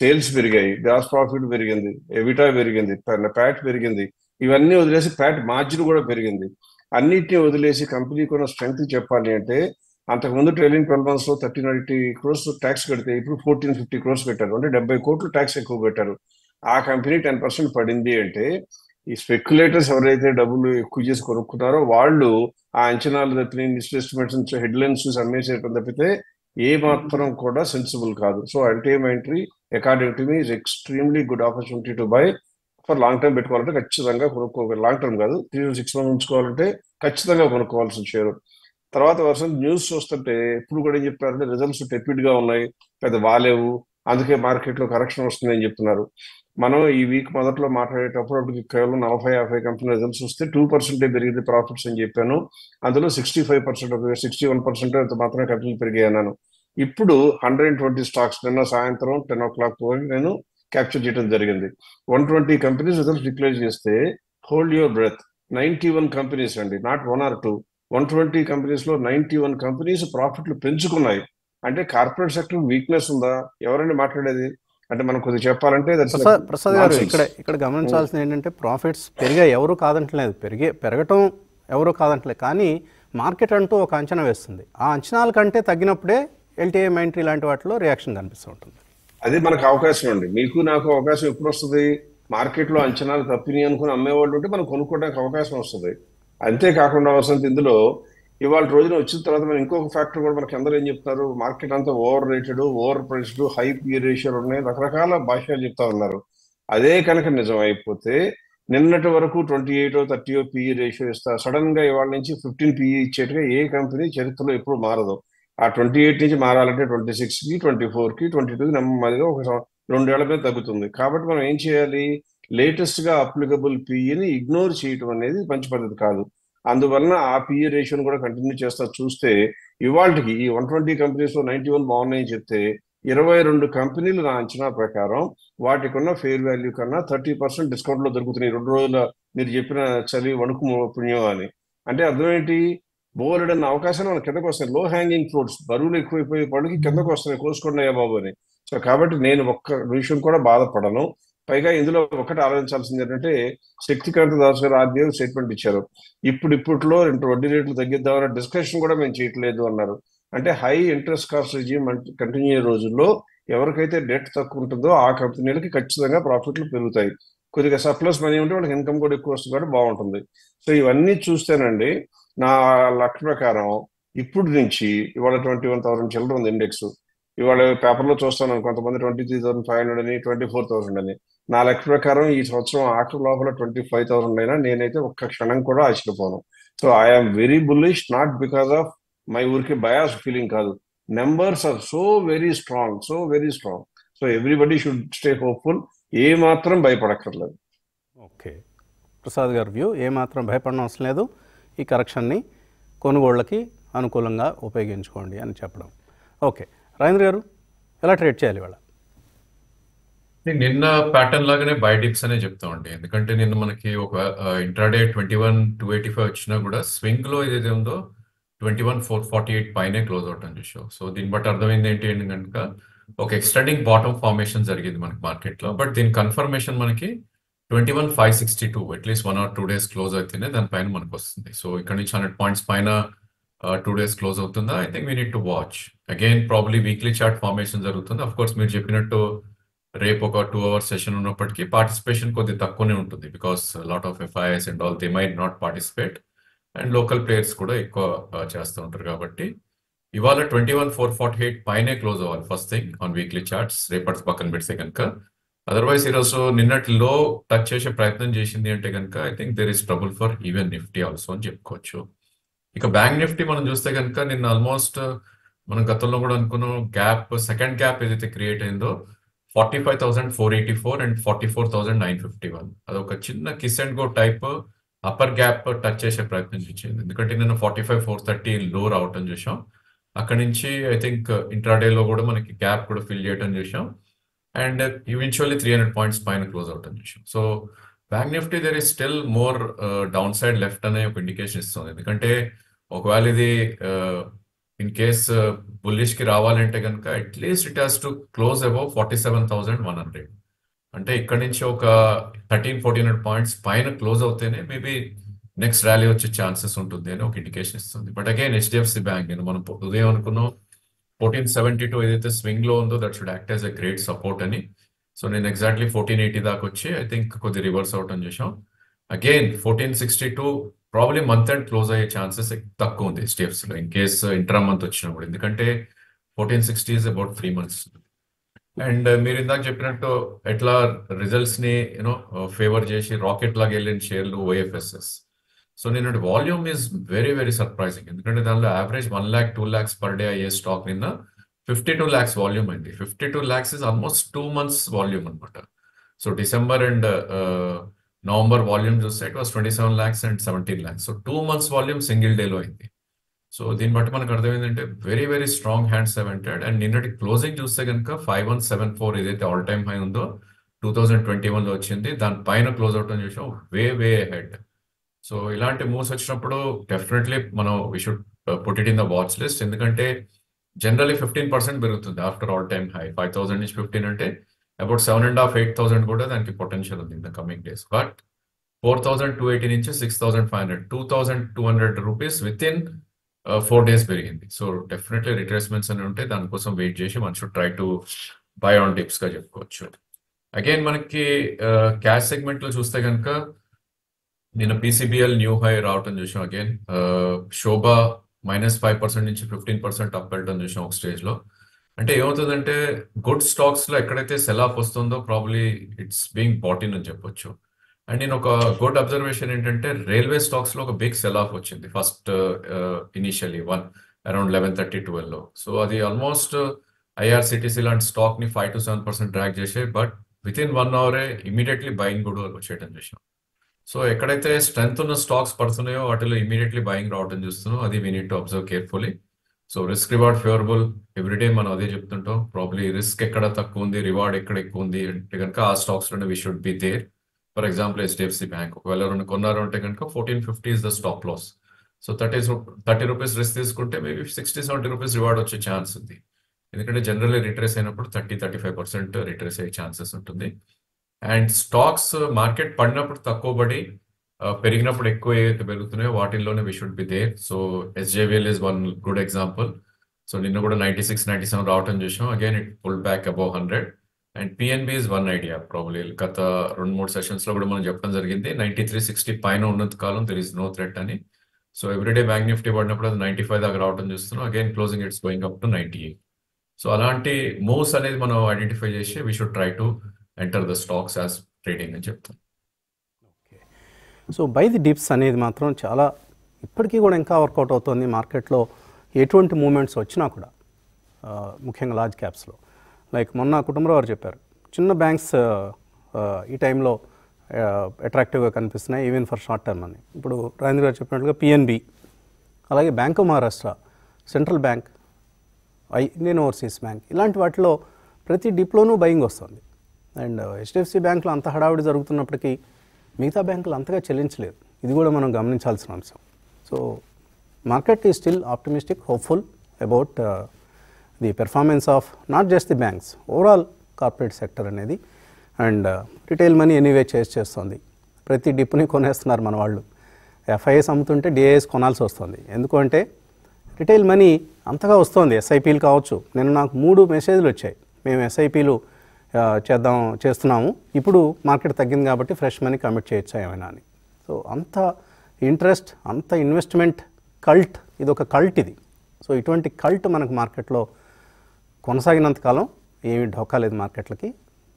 సేల్స్ పెరిగాయి గ్రాస్ ప్రాఫిట్ పెరిగింది ఎవిటా పెరిగింది ప్యాట్ పెరిగింది. ఇవన్నీ వదిలేసి ప్యాట్ మార్జిన్ కూడా పెరిగింది. అన్నిటిని వదిలేసి కంపెనీకి ఉన్న స్ట్రెంగ్త్ చెప్పాలి అంటే అంతకుముందు ట్రైలింగ్ ట్వెల్వ్ మంత్స్లో థర్టీన్ ఎయిటీ క్రోర్స్ ట్యాక్స్ కడితే ఇప్పుడు ఫోర్టీన్ ఫిఫ్టీ క్రోర్స్ పెట్టారు. అంటే డెబ్బై కోట్లు ట్యాక్స్ ఎక్కువ పెట్టారు. ఆ కంపెనీ టెన్ పర్సెంట్ పడింది అంటే ఈ స్పెక్యులేటర్స్ ఎవరైతే డబ్బులు ఎక్కువ చేసి కొనుక్కున్నారో వాళ్ళు ఆ అంచనాలు తప్పిన మిస్ఎస్టిమేట్స్ హెడ్లైన్స్ చూసి అమ్మేసేయటం తప్పితే ఏ మాత్రం కూడా సెన్సిబుల్ కాదు. So ultimately according to me is extremely good opportunity to buy for long term పెట్టుకోవాలంటే ఖచ్చితంగా కొనుక్కోవాలి. లాంగ్ టర్మ్ కాదు త్రీ సిక్స్ మంత్స్ ఉంచుకోవాలంటే ఖచ్చితంగా కొనుక్కోవాల్సిన షేర్ తర్వాత వర్షం న్యూస్ చూస్తుంటే ఇప్పుడు కూడా ఏం చెప్పారంటే రిజల్ట్స్ టెపిడ్గా ఉన్నాయి పెద్ద బాగాలేవు అందుకే మార్కెట్లో కరెక్షన్ వస్తుంది అని చెప్తున్నారు. మనం ఈ వీక్ మొదట్లో మాట్లాడేటప్పుడు అప్పటికి కేవలం నలభై యాభై కంపెనీ రిజల్ట్స్ వస్తే టూ పర్సెంటే పెరిగింది ప్రాఫిట్స్ అని చెప్పాను. అందులో sixty five percent sixty one percent అంత మాత్రమే కంపెనీలు పెరిగాయి అన్నాను. ఇప్పుడు హండ్రెడ్ అండ్ ట్వంటీ స్టాక్స్ నిన్న సాయంత్రం టెన్ ఓ క్లాక్ నేను క్యాప్చర్ చేయడం జరిగింది. One twenty companies results declare చేస్తే hold your breath ninety one companies అండి not one or two one twenty కంపెనీస్లో నైన్టీ వన్ కంపెనీస్ ప్రాఫిట్లు పెంచుకున్నాయి. అంటే కార్పొరేట్ సెక్టర్ వీక్నెస్ ఉందా? ఎవరండి మాట్లాడేది? అంటే మనం కొద్దిగా చెప్పాలంటే ప్రసాద్ గారు. ఇక్కడ ఇక్కడ గమనించాల్సింది ఏంటంటే ప్రాఫిట్స్ పెరిగా ఎవరు కాదంటలేదు. పెరిగే పెరగటం ఎవరు కాదంటలేదు. కానీ మార్కెట్ అంటూ ఒక అంచనా వేస్తుంది. ఆ అంచనాల కంటే తగ్గినప్పుడే ఎల్టీఏ మైంట్రీ లాంటి వాటిలో రియాక్షన్ కనిపిస్తూ ఉంటుంది. అది మనకు అవకాశం అండి. మీకు నాకు అవకాశం ఎప్పుడు వస్తుంది? మార్కెట్లో అంచనాలు తప్పినాయి అనుకుని అమ్మేవాళ్ళు ఉంటే మనం కొనుక్కోవడానికి అవకాశం వస్తుంది. అంతేకాకుండా వసంత్ ఇందులో ఇవాళ రోజున వచ్చిన తర్వాత మనం ఇంకొక ఫ్యాక్టర్ కూడా మనకి అందరూ ఏం చెప్తారు? మార్కెట్ అంతా over rated over priced high P ratio ఉన్నాయి రకరకాల భాషలు చెప్తా ఉన్నారు. అదే కనుక నిజం అయిపోతే నిన్నటి వరకు twenty eight thirty PE ratio ఇస్తా సడన్గా ఇవాళ నుంచి ఫిఫ్టీన్ పిఈ ఇచ్చేట్టుగా ఏ కంపెనీ చరిత్రలో ఎప్పుడు మారదు. ఆ ట్వంటీ ఎయిట్ నుంచి మారాలంటే ట్వంటీ సిక్స్కి ట్వంటీ ఫోర్కి ట్వంటీ టూ నెమ్మదిగా ఒక రెండేళ్ళ మీద తగ్గుతుంది. కాబట్టి మనం ఏం చేయాలి? లేటెస్ట్గా అప్లికబుల్ పిఈని ఇగ్నోర్ చేయటం అనేది మంచి పద్ధతి కాదు. అందువలన ఆ పిఈ రేషియోని కూడా కంటిన్యూ చేస్తా చూస్తే ఇవాళకి ఈ వన్ ట్వంటీ కంపెనీస్లో నైన్టీ వన్ బాగున్నాయని చెప్తే ఇరవై రెండు కంపెనీలు నా అంచనా ప్రకారం వాటికి ఉన్న ఫేర్ వాల్యూ కన్నా థర్టీ పర్సెంట్ డిస్కౌంట్లో దొరుకుతున్నాయి రెండు రోజుల మీరు చెప్పిన చలి వణుకు పుణ్యం అని. అంటే అర్థం ఏంటి? అవకాశాలు మన కిందకు వస్తాయి. లో హ్యాంగింగ్ ఫ్రూట్స్ బరువులు ఎక్కువైపోయే పళ్ళకి కిందకు వస్తున్నాయి. కోసుకున్నాయా బాబు అని. సో కాబట్టి నేను ఒక్క విషయం కూడా బాధపడను. పైగా ఇందులో ఒకటి ఆలోచించాల్సింది ఏంటంటే శక్తికాంత దాస్ గారు ఆర్బీఐ స్టేట్మెంట్ ఇచ్చారు. ఇప్పుడు ఇప్పట్లో రెండు వడ్డీ రేట్లు తగ్గిద్దామన్న డిస్కషన్ కూడా మేము చేయట్లేదు అన్నారు. అంటే high interest cost regime continue అయ్యే రోజుల్లో ఎవరికైతే డెట్ తక్కువ ఉంటుందో ఆ కంపెనీలకి ఖచ్చితంగా ప్రాఫిట్లు పెరుగుతాయి. కొద్దిగా సప్లస్ మనీ ఉంటే వాళ్ళకి ఇన్కమ్ కూడా ఎక్కువ వస్తుంది కాబట్టి బాగుంటుంది. సో ఇవన్నీ చూస్తేనండి నా లక్ ప్రకారం ఇప్పుడు నుంచి ఇవాళ ట్వంటీ వన్ థౌసండ్ చిల్లర ఉంది ఇండెక్స్. ఇవాళ పేపర్లో చూస్తాను కొంతమంది twenty three thousand five hundred అని ట్వంటీ ఫోర్ థౌసండ్ అని. నా లెక్క ప్రకారం ఈ సంవత్సరం ఆఖరి లోపల ట్వంటీ ఫైవ్ థౌసండ్ అయినా నేనైతే ఒక్క క్షణం కూడా ఆశ్చర్యపోను. So I'm very bullish not because of my ఊరికి బయాస్ ఫీలింగ్ కాదు. Numbers are so very strong so very strong so everybody should stay hopeful ఏ మాత్రం భయపడక్కర్లేదు. ఓకే. ప్రసాద్ గారి వ్యూ ఏమాత్రం భయపడడం అవసరం లేదు. ఈ కరెక్షన్ని కొనుగోళ్ళకి అనుకూలంగా ఉపయోగించుకోండి అని చెప్పడం. ఓకే. రాజేంద్ర గారు ఎలా ట్రేడ్ చేయాలి వాళ్ళ నిన్న ప్యాటర్న్ లాగానే బై డిప్స్ అనే చెప్తామండి. ఎందుకంటే నిన్న మనకి ఒక intraday twenty one two eighty five వచ్చినా కూడా స్వింగ్లో ఏదైతే ఉందో twenty one four forty eight పైనే క్లోజ్ అవటం చూసాం సో దీన్ని బట్టి అర్థమైంది ఏంటి అంటే కనుక ఒక ఎక్స్టెండింగ్ బాటమ్ ఫార్మేషన్ జరిగింది మనకి మార్కెట్లో బట్ దీని కన్ఫర్మేషన్ మనకి twenty one five sixty two at least one or two days close అయితేనే దానిపైన మనకు వస్తుంది. సో ఇక్కడ నుంచి హండ్రెడ్ పాయింట్స్ పైన టూ డేస్ క్లోజ్ అవుతుందా? I think we need to watch again probably weekly chart formation జరుగుతుంది. అఫ్ కోర్స్ మీరు చెప్పినట్టు రేపు ఒక టూ అవర్స్ సెషన్ ఉన్నప్పటికీ పార్టిసిపేషన్ కొద్ది తక్కువనే ఉంటుంది because lot of FIs and all they might not participate and local players కూడా ఎక్కువ చేస్తూ ఉంటారు కాబట్టి ఇవాళ twenty one four forty eight పైనే క్లోజ్ అవ్వాలి first thing on weekly charts రేపటి పక్కన పెడితే కనుక అదర్వైజ్ ఈరోజు నిన్నటి లో టచ్ చేసే ప్రయత్నం చేసింది అంటే కనుక I think there is trouble for even Nifty also అని చెప్పుకోవచ్చు. ఇక బ్యాంక్ నిఫ్టీ మనం చూస్తే కనుక నిన్న ఆల్మోస్ట్ మనం గతంలో కూడా అనుకున్నాం గ్యాప్ సెకండ్ గ్యాప్ ఏదైతే క్రియేట్ అయిందో forty five thousand four eighty four and forty four thousand nine fifty one అదొక చిన్న kiss and go type upper gap touch చేసే ప్రయత్నం చేసింది. ఎందుకంటే నేను ఫార్టీ ఫైవ్ ఫోర్ థర్టీ లో రావటం చూసాం అక్కడి నుంచి ఐ థింక్ ఇంట్రాడేలో కూడా మనకి గ్యాప్ కూడా ఫిల్ చేయటం చూసాం and eventually three hundred points పైన క్లోజ్ అవటం చూసాం so bank Nifty there is still more down side left అనే ఒక ఇండికేషన్ ఇస్తుంది. ఎందుకంటే ఒకవేళ ఇది uh, ఇన్ కేస్ బుల్లిష్కి రావాలంటే కనుక at least it has to close above forty seven thousand one hundred అంటే ఇక్కడ నుంచి ఒక థర్టీన్ ఫోర్టీన్ హండ్రెడ్ పాయింట్స్ పైన క్లోజ్ అవుతేనే మేబీ నెక్స్ట్ ర్యాలీ వచ్చే ఛాన్సెస్ ఉంటుంది అని ఒక ఇండికేషన్ ఇస్తుంది. బట్ అగైన్ హెచ్డిఎఫ్సి బ్యాంక్ నేను మనం ఉదయం అనుకున్నాం ఫోర్టీన్ సెవెంటీ టూ ఏదైతే స్వింగ్లో ఉందో that should act as a great support అని. సో నేను ఎగ్జాక్ట్లీ ఫోర్టీన్ ఎయిటీ దాకా వచ్చి ఐ థింక్ కొద్ది రివర్స్ అవటం చేసాం again fourteen sixty two probably month and close అయ్యే ఛాన్సెస్ తక్కువ ఉంది హెచ్డిఎఫ్సి లో ఇన్ కేస్ ఇంటర్ మంత్ వచ్చినప్పుడు. ఎందుకంటే fourteen sixty is about three months and మీరు ఇందాక చెప్పినట్టు ఎట్లా రిజల్ట్స్ని యూనో ఫేవర్ చేసి రాకెట్ లాగా వెళ్ళిన షేర్లు ఓఎఫ్ఎస్ఎస్ సో నేను volume is very very surprising ఎందుకంటే దానిలో average one lakh two lakhs per day అయ్యే స్టాక్ నిన్న ఫిఫ్టీ టూ ల్యాక్స్ వాల్యూమ్ అయింది. Fifty two lakhs is almost two months volume అనమాట so December and November volume చూస్తే it was twenty seven lakhs and seventeen lakhs so two months volume single డేలో అయింది. So దీన్ని బట్టి మనకు అర్థమైందంటే వెరీ వెరీ స్ట్రాంగ్ హ్యాండ్స్ సెవెంటెడ్ and నిన్నటి క్లోజింగ్ చూస్తే కనుక ఫైవ్ వన్ సెవెన్ ఫోర్ ఏదైతే ఆల్ టైమ్ హై ఉందో టూ థౌజండ్ ట్వంటీ వన్లో వచ్చింది. దాని పైన క్లోజ్ అవుట్ అని చూసాం. వే వే హెడ్ సో ఇలాంటి మూవ్స్ వచ్చినప్పుడు డెఫినెట్లీ మనం we should put it in the watch list ఎందుకంటే జనరలీ ఫిఫ్టీన్ పర్సెంట్ పెరుగుతుంది after all time high five thousand నుంచి ఫిఫ్టీన్ అంటే about seven and half eight thousand కూడా దానికి పొటెన్షియల్ ఉంది in the coming days. But four thousand two eighty నుంచి six thousand five hundred two thousand two hundred rupees within four days పెరిగింది. So definitely retracements అని ఉంటే దానికోసం wait చేసి మన should try to buy on డిప్స్గా చెప్పుకోవచ్చు. Again మనకి cash సెగ్మెంట్లో చూస్తే కనుక నిన్న పీసీబీఎల్ న్యూ హై రావటం చూసాం again. Sobha minus five percent నుంచి ఫిఫ్టీన్ పర్సెంట్ అప్ వెళ్ళడం చూసాం ఒక స్టేజ్లో అంటే ఏమవుతుందంటే గుడ్ స్టాక్స్లో ఎక్కడైతే సెల్ ఆఫ్ వస్తుందో probably it's being bought in అని చెప్పొచ్చు. అండ్ నేను ఒక గుడ్ అబ్జర్వేషన్ ఏంటంటే రైల్వే స్టాక్స్లో ఒక బిగ్ సెల్ ఆఫ్ వచ్చింది. First initially one around eleven thirty ట్వెల్వ్లో so అది ఆల్మోస్ట్ ఐఆర్సిటీసీ uh, లాంటి స్టాక్ని five to seven percent drag చేసే బట్ విత్ ఇన్ వన్ అవరే ఇమీడియట్లీ బయింగ్ కూడా వచ్చేయటం చేసాం సో ఎక్కడైతే స్ట్రెంత్ ఉన్న స్టాక్స్ పడుతున్నాయో వాటిలో ఇమీడియట్లీ బయింగ్ రావడం చూస్తున్నాం. అది we need to observe carefully so risk reward favourable everyday మనం అదే చెప్తుంటాం. ప్రాబ్లీ రిస్క్ ఎక్కడ తక్కువ ఉంది రివార్డ్ ఎక్కడ ఎక్కువ ఉంది అంటే కనుక ఆ స్టాక్స్లోనే we should be there for example HDFC bank ఒకవేళ రెండు కొన్నారు అంటే కనుక fourteen fifty is the stop loss so thirty thirty rupees risk తీసుకుంటే maybe sixty seventy rupees reward వచ్చే ఛాన్స్ ఉంది. ఎందుకంటే జనరల్లీ రిట్రేస్ అయినప్పుడు thirty thirty five percent retrace అయ్యే ఛాన్సెస్ ఉంటుంది. అండ్ స్టాక్స్ మార్కెట్ పడినప్పుడు తక్కువ పడి పెరిగినప్పుడు ఎక్కువ ఏవైతే పెరుగుతున్నాయో వాటిల్లోనే we should be there so SJVL is one good example so నిన్న కూడా నైన్టీ సిక్స్ నైన్టీ సెవెన్ రావటం చూసాం again it pull back above hundred and PNB is one idea probably గత రెండు మూడు సెషన్స్లో కూడా మనం చెప్పడం జరిగింది. నైన్టీ త్రీ సిక్స్టీ పైన ఉన్నంత కాలం దెర్ ఇస్ నో థ్రెట్ అని. సో ఎవ్రీడే బ్యాంక్ నిఫ్టీ పడినప్పుడు అది నైన్టీ ఫైవ్ దాకా రావడం చూస్తున్నాం. Again closing it's going up to ninety eight so అలాంటి మూవ్స్ అనేది మనం ఐడెంటిఫై చేసి we should try to enter the stocks as trading అని చెప్తాం. సో బై ది డిప్స్ అనేది మాత్రం చాలా ఇప్పటికీ కూడా ఇంకా వర్కౌట్ అవుతుంది మార్కెట్లో ఎటువంటి మూమెంట్స్ వచ్చినా కూడా ముఖ్యంగా లార్జ్ క్యాప్స్లో. లైక్ మొన్న కుటుంబరావు వారు చెప్పారు చిన్న బ్యాంక్స్ ఈ టైంలో అట్రాక్టివ్గా కనిపిస్తున్నాయి ఈవెన్ ఫర్ షార్ట్ టర్మ్ అని. ఇప్పుడు రాజేంద్ర గారు చెప్పినట్లుగా పిఎన్బి అలాగే bank of Maharashtra central bank I Indian overseas bank ఇలాంటి వాటిలో ప్రతి డిప్లోనూ బయింగ్ వస్తుంది. అండ్ హెచ్డిఎఫ్సి బ్యాంకులో అంత హడావిడి జరుగుతున్నప్పటికీ మిగతా బ్యాంకులు అంతగా చెల్లించలేదు. ఇది కూడా మనం గమనించాల్సిన అంశం. So market is still optimistic hopeful about the performance of not just the banks overall corporate sector అనేది. అండ్ రిటైల్ మనీ ఎనీవే చేసి చేస్తుంది. ప్రతి డిప్ని కొనేస్తున్నారు మన వాళ్ళు. ఎఫ్ఐఎస్ అమ్ముతుంటే డిఐఎస్ కొనాల్సి వస్తుంది. ఎందుకంటే రిటైల్ మనీ అంతగా వస్తుంది. ఎస్ఐపీలు కావచ్చు. నేను నాకు మూడు మెసేజ్లు వచ్చాయి. మేము ఎస్ఐపీలు చేద్దాం చేస్తున్నాము. ఇప్పుడు మార్కెట్ తగ్గింది కాబట్టి ఫ్రెష్ మనీ కమిట్ చేయొచ్చా ఏమైనా అని. సో అంత ఇంట్రెస్ట్ అంత ఇన్వెస్ట్మెంట్ కల్ట్ ఇది ఒక కల్ట్ ఇది. సో ఇటువంటి కల్ట్ మనకు మార్కెట్లో కొనసాగినంత కాలం ఏమీ ఢోకా లేదు మార్కెట్లకి.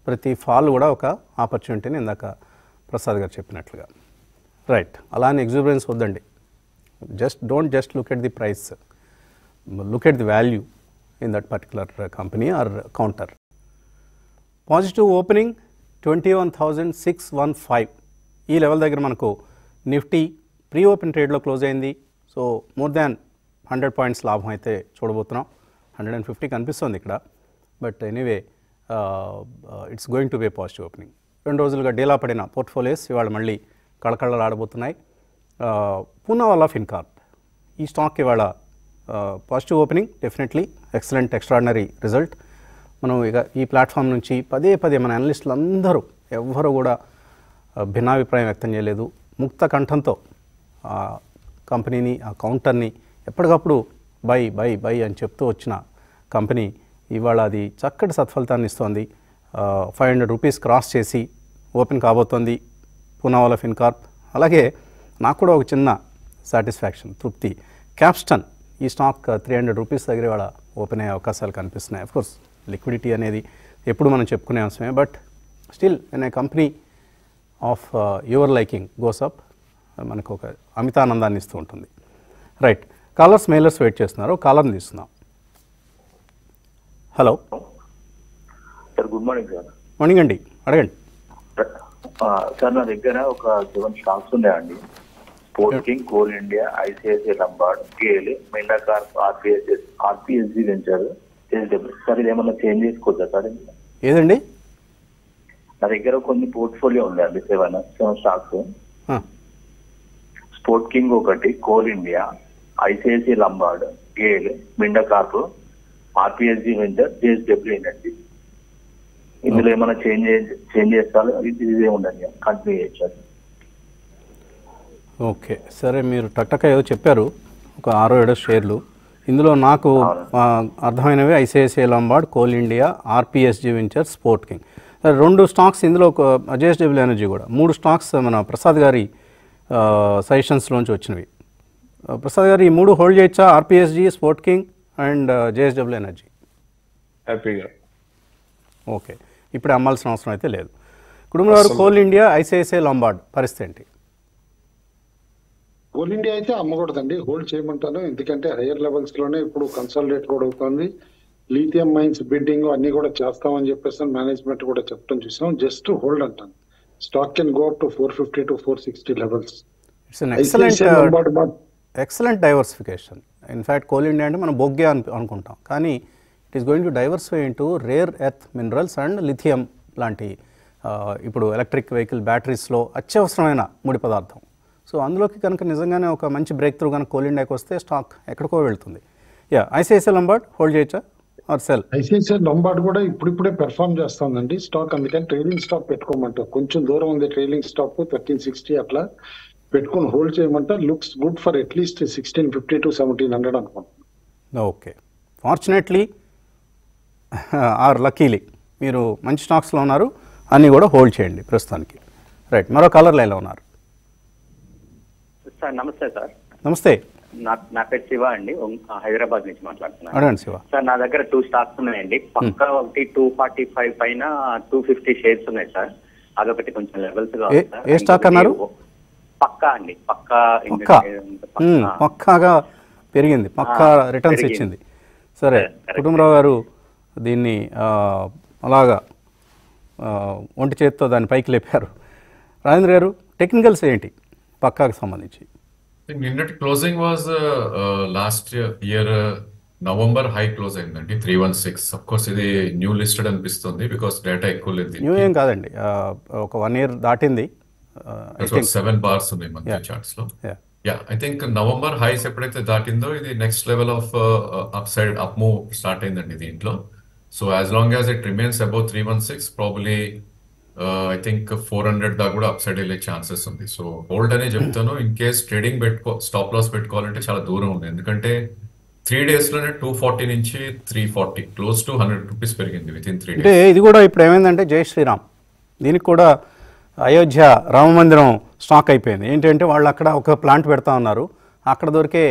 ప్రతి ఫాల్ కూడా ఒక ఆపర్చునిటీని ఇందాక ప్రసాద్ గారు చెప్పినట్లుగా. రైట్ అలానే ఎగ్జూబరెన్స్ వద్దండి. Just don't just look at the price. Look at the value in that particular company or counter. Positive opening twenty one thousand six one five. ఈ లెవెల్ దగ్గర మనకు నిఫ్టీ ప్రీ ఓపెన్ ట్రేడ్లో close అయింది. So more than hundred points లాభం అయితే చూడబోతున్నాం. Hundred and fifty కనిపిస్తుంది ఇక్కడ. But anyway it's going to be positive opening. రెండు రోజులుగా డేలా పడిన పోర్ట్ఫోలియోస్ ఇవాళ మళ్ళీ కళకళలాడబోతున్నాయి. పూనావాల్ ఆఫ్ ఇన్కార్ప్ ఈ స్టాక్ ఇవాళ positive opening definitely excellent extraordinary result. మనం ఇక ఈ ప్లాట్ఫామ్ నుంచి పదే పదే మన అనలిస్టులు అందరూ ఎవ్వరూ కూడా భిన్నాభిప్రాయం వ్యక్తం చేయలేదు. ముక్త కంఠంతో ఆ కంపెనీని ఆ కౌంటర్ని ఎప్పటికప్పుడు బై బై బై అని చెప్తూ వచ్చిన కంపెనీ ఇవాళ అది చక్కటి సత్ఫలితాన్ని ఇస్తోంది. ఫైవ్ హండ్రెడ్ రూపీస్ క్రాస్ చేసి ఓపెన్ కాబోతోంది పూనావాల ఫిన్కార్ప్. అలాగే నాకు కూడా ఒక చిన్న సాటిస్ఫాక్షన్ తృప్తి. క్యాప్స్టన్ ఈ స్టాక్ త్రీ హండ్రెడ్ రూపీస్ దగ్గర ఇవాళ ఓపెన్ అయ్యే అవకాశాలు కనిపిస్తున్నాయి. అఫ్కోర్స్ లిక్విడిటీ అనేది ఎప్పుడు మనం చెప్పుకునే అంశమే but still any company of your liking goes up మనకు ఒక అమితానందాన్ని ఇస్తూ ఉంటుంది. రైట్ కాలర్స్ మెయిలర్స్ వెయిట్ చేస్తున్నారు. కాలర్ని తీస్తున్నాం hello sir good morning sir morning అండి. అడగండి. సార్ నా దగ్గర ఒక సెవెన్ స్టాక్స్ ఉన్నాయండి. Sport king coal India ICICI Lombard GAIL Minda corp RPSS RPSG venture sir ఇది ఏమన్నా చేంజ్ చేసుకోవచ్చా సార్? ఏదండి? నా దగ్గర కొన్ని పోర్ట్ఫోలియో ఉంది అండి seven seven stocks sport king ఒకటి coal India ICICI Lombard GAIL Minda corp RPSG venture JSW energy. ఇందులో ఏమైనా చేంజ్ చేంజ్ చేస్తారు? ఇది ఇదే ఉండండి కంటిన్యూ చేయొచ్చు ఓకే. సరే మీరు టక్టక ఏదో చెప్పారు ఒక ఆరో ఏడో షేర్లు. ఇందులో నాకు అర్థమైనవి ICICI Lombard coal India RPSG venture sport king. సరే, రెండు స్టాక్స్ ఇందులో జేఎస్డబ్ల్యూ ఎనర్జీ కూడా. మూడు స్టాక్స్ మన ప్రసాద్ గారి సజెషన్స్లోంచి వచ్చినవి. ప్రసాద్ గారు ఈ మూడు హోల్డ్ చేయొచ్చా? RPSG sport king and JSW energy. హ్యాపీగా ఓకే. ఇప్పుడు అమ్మాల్సిన అవసరం అయితే లేదు. కుటుంబం గారు కోల్ ఇండియా ఐసిఐసిఐ లంబార్డ్ పరిస్థితి ఏంటి? కోల్ ఇండియా అయితే అమ్మకూడదండి. హోల్డ్ చేయమంటాను. ఎందుకంటే హైయర్ లెవెల్స్లోనే ఇప్పుడు కన్సాలిడేట్ కూడా అవుతుంది. లీథియం మైన్స్ బిడ్డింగ్ అన్ని కూడా చేస్తామని చెప్పేసి మేనేజ్మెంట్ కూడా చెప్పడం చూసాం. జస్ట్ హోల్డ్ అంటాను. Stock can go up to four fifty to four sixty levels excellent diversification in fact coal India అంటే మనం బొగ్గే అని అనుకుంటాం. కానీ it is going to diversify into rare earth minerals and lithium లాంటి ఆ, ఇప్పుడు ఎలక్ట్రిక్ వెహికల్ బ్యాటరీస్లో అత్యవసరమైన ముడి పదార్థం. సో అందులోకి కనుక నిజంగానే ఒక మంచి బ్రేక్ త్రూ కనుక కోల్ ఇండియాకి వస్తే స్టాక్ ఎక్కడికో వెళ్తుంది. యా ఐసిఐసిఐ లంబార్డ్ హోల్డ్ చేయొచ్చా? ఆర్ సెల్ ఐసిఐసిఐ లంబార్డ్ కూడా ఇప్పుడిప్పుడే పెర్ఫామ్ చేస్తుందండి. స్టాక్ అందుకని ట్రైలింగ్ స్టాక్ పెట్టుకోమంటారు. కొంచెం దూరం ఉంది ట్రైలింగ్ స్టాక్ థర్టీన్ సిక్స్టీ అట్లా పెట్టుకొని హోల్డ్ చేయమంటే looks good for at least sixteen fifty to seventeen hundred అనుకుంటున్నాను. ఓకే ఫార్చునేట్లీ ఆర్ లక్కీలీ మీరు మంచి స్టాక్స్లో ఉన్నారు. అన్నీ కూడా హోల్డ్ చేయండి ప్రస్తుతానికి. రైట్ మరో కలర్ లైన్లో ఉన్నారు. సార్ నమస్తే సార్. నమస్తే. నా నా పేరు శివ అండి. హైదరాబాద్ నుంచి మాట్లాడుతున్నాను. శివ. సార్ నా దగ్గర టూ స్టాక్స్ ఉన్నాయండి. పక్క ఒకటి టూ ఫార్టీ ఫైవ్ పైన టూ ఫిఫ్టీ షేర్స్ ఉన్నాయి సార్. అదొకటి కొంచెం లెవెల్స్ ఏ- stock అన్నారు? పక్కా అండి. పక్కా పక్కాగా పెరిగింది. పక్కా రిటర్న్స్. ఇచ్చింది. సరే. కుటుంబరావు గారు దీన్ని అలాగా ఒంటి చేత్తో దాన్ని పైకి లేపారు. రాజేంద్ర గారు టెక్నికల్స్ ఏంటి? పక్కాకి సంబంధించి. నిన్నటి closing was last year November high close అయిందండి three one six of course ఇది న్యూ లిస్టెడ్ అనిపిస్తుంది బికాస్ డేటా ఎక్కువ లేదు న్యూ ఏం కాదండి ఒక వన్ ఇయర్ దాటింది సెవెన్ బార్స్ ఉన్నాయి monthly చార్ట్స్లో. Yeah yeah I think November highs ఎప్పుడైతే దాటిందో ఇది next level of up side up move start అయిందండి దీంట్లో. So as long as it remains above three one six probably I think four hundred దాకా కూడా up side వెళ్ళే chances ఉంది. So hold అనే చెప్తాను. ఇన్ కేస్ ట్రేడింగ్ పెట్టుకో stop loss పెట్టుకోవాలంటే చాలా దూరం ఉంది. ఎందుకంటే త్రీ డేస్లోనే టూ ఫార్టీ నుంచి three forty close to hundred rupees పెరిగింది విత్ ఇన్ త్రీ అంటే డేస్ ఇది కూడా ఇప్పుడు ఏమైందంటే జై శ్రీరామ్. దీనికి కూడా అయోధ్య రామ మందిరం స్టాక్ అయిపోయింది. ఏంటంటే వాళ్ళు అక్కడ ఒక ప్లాంట్ పెడతా ఉన్నారు. అక్కడ దొరికే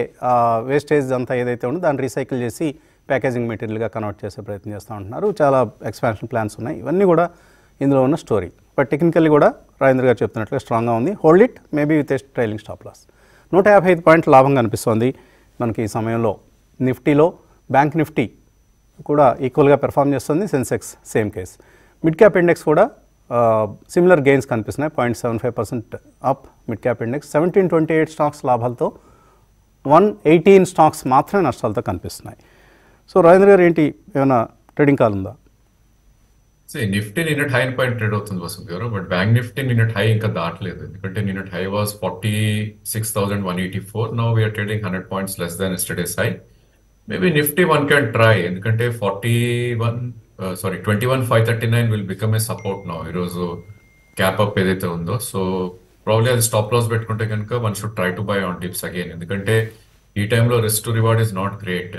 వేస్టేజ్ అంతా ఏదైతే ఉందో దాన్ని రీసైకిల్ చేసి ప్యాకేజింగ్ మెటీరియల్గా కన్వర్ట్ చేసే ప్రయత్నం చేస్తూ ఉంటున్నారు. చాలా ఎక్స్పాన్షన్ ప్లాన్స్ ఉన్నాయి. ఇవన్నీ కూడా ఇందులో ఉన్న స్టోరీ బట్ టెక్నికల్లీ కూడా రాజేంద్ర గారు చెప్తున్నట్లుగా స్ట్రాంగ్గా ఉంది. Hold it maybe with trailing stop loss నూట యాభై ఐదు పాయింట్ల లాభం కనిపిస్తోంది మనకి ఈ సమయంలో. నిఫ్టీలో బ్యాంక్ నిఫ్టీ కూడా ఈక్వల్గా పెర్ఫామ్ చేస్తుంది Sensex same case mid cap index కూడా సిమిలర్ గెయిన్స్ కనిపిస్తున్నాయి point seven five percent up mid cap index seventeen twenty eight stocks లాభాలతో వన్ ఎయిటీన్ స్టాక్స్ మాత్రమే నష్టాలతో కనిపిస్తున్నాయి. సో రాజేంద్ర గారు ఏంటి? ఏమైనా ట్రేడింగ్ కాల్ ఉందా? నిఫ్టీ నిన్నటి హై పాయింట్ ట్రేడ్ అవుతుంది Vasanth garu but bank Nifty నిన్నటి హై ఇంకా దాటలేదు. ఎందుకంటే నిన్నటి high was forty six thousand one eighty four now we're trading hundred points less than yesterday's high maybe Nifty one can try ఎందుకంటే forty one sorry twenty one five thirty nine will become a support now ఈరోజు cap up ఏదైతే ఉందో so probably అది stop loss పెట్టుకుంటే కనుక one should try to buy on dips again ఎందుకంటే ఈ టైంలో risk to reward is not great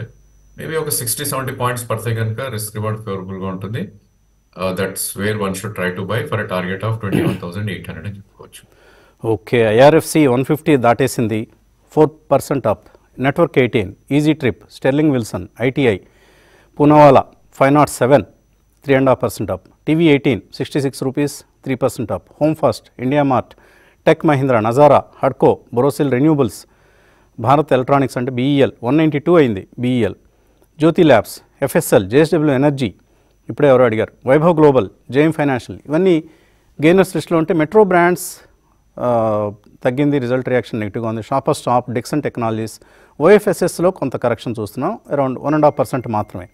maybe ఒక సిక్స్టీ సెవెంటీ పాయింట్స్ పడితే కనుక రిస్క్ రివార్డ్ ఫేవరబుల్గా ఉంటుంది. That's where one should try to buy for target of twenty one thousand eight hundred అని చెప్పుకోవచ్చు. Okay IRFC one fifty దాటేసింది. Four percent up network eighteen easy trip sterling wilson ITI Poonawalla five naught seven three and half percent up TV eighteen sixty six rupees three percent up home first India mart tech Mahindra Nazara హడ్కో Borosil renewables Bharat electronics అంటే BEL one ninety two అయింది. BEL Jyothy labs FSL JSW energy ఇప్పుడే ఎవరో అడిగారు. Vaibhav global JM financial ఇవన్నీ gainers లిస్ట్లో ఉంటే metro brands తగ్గింది result reaction నెగిటివ్గా ఉంది. షాపర్ స్టాప్ డిక్సన్ టెక్నాలజీస్ ఓఎఫ్ఎస్ఎస్లో కొంత కరెక్షన్ చూస్తున్నాం. Around one and half percent మాత్రమే.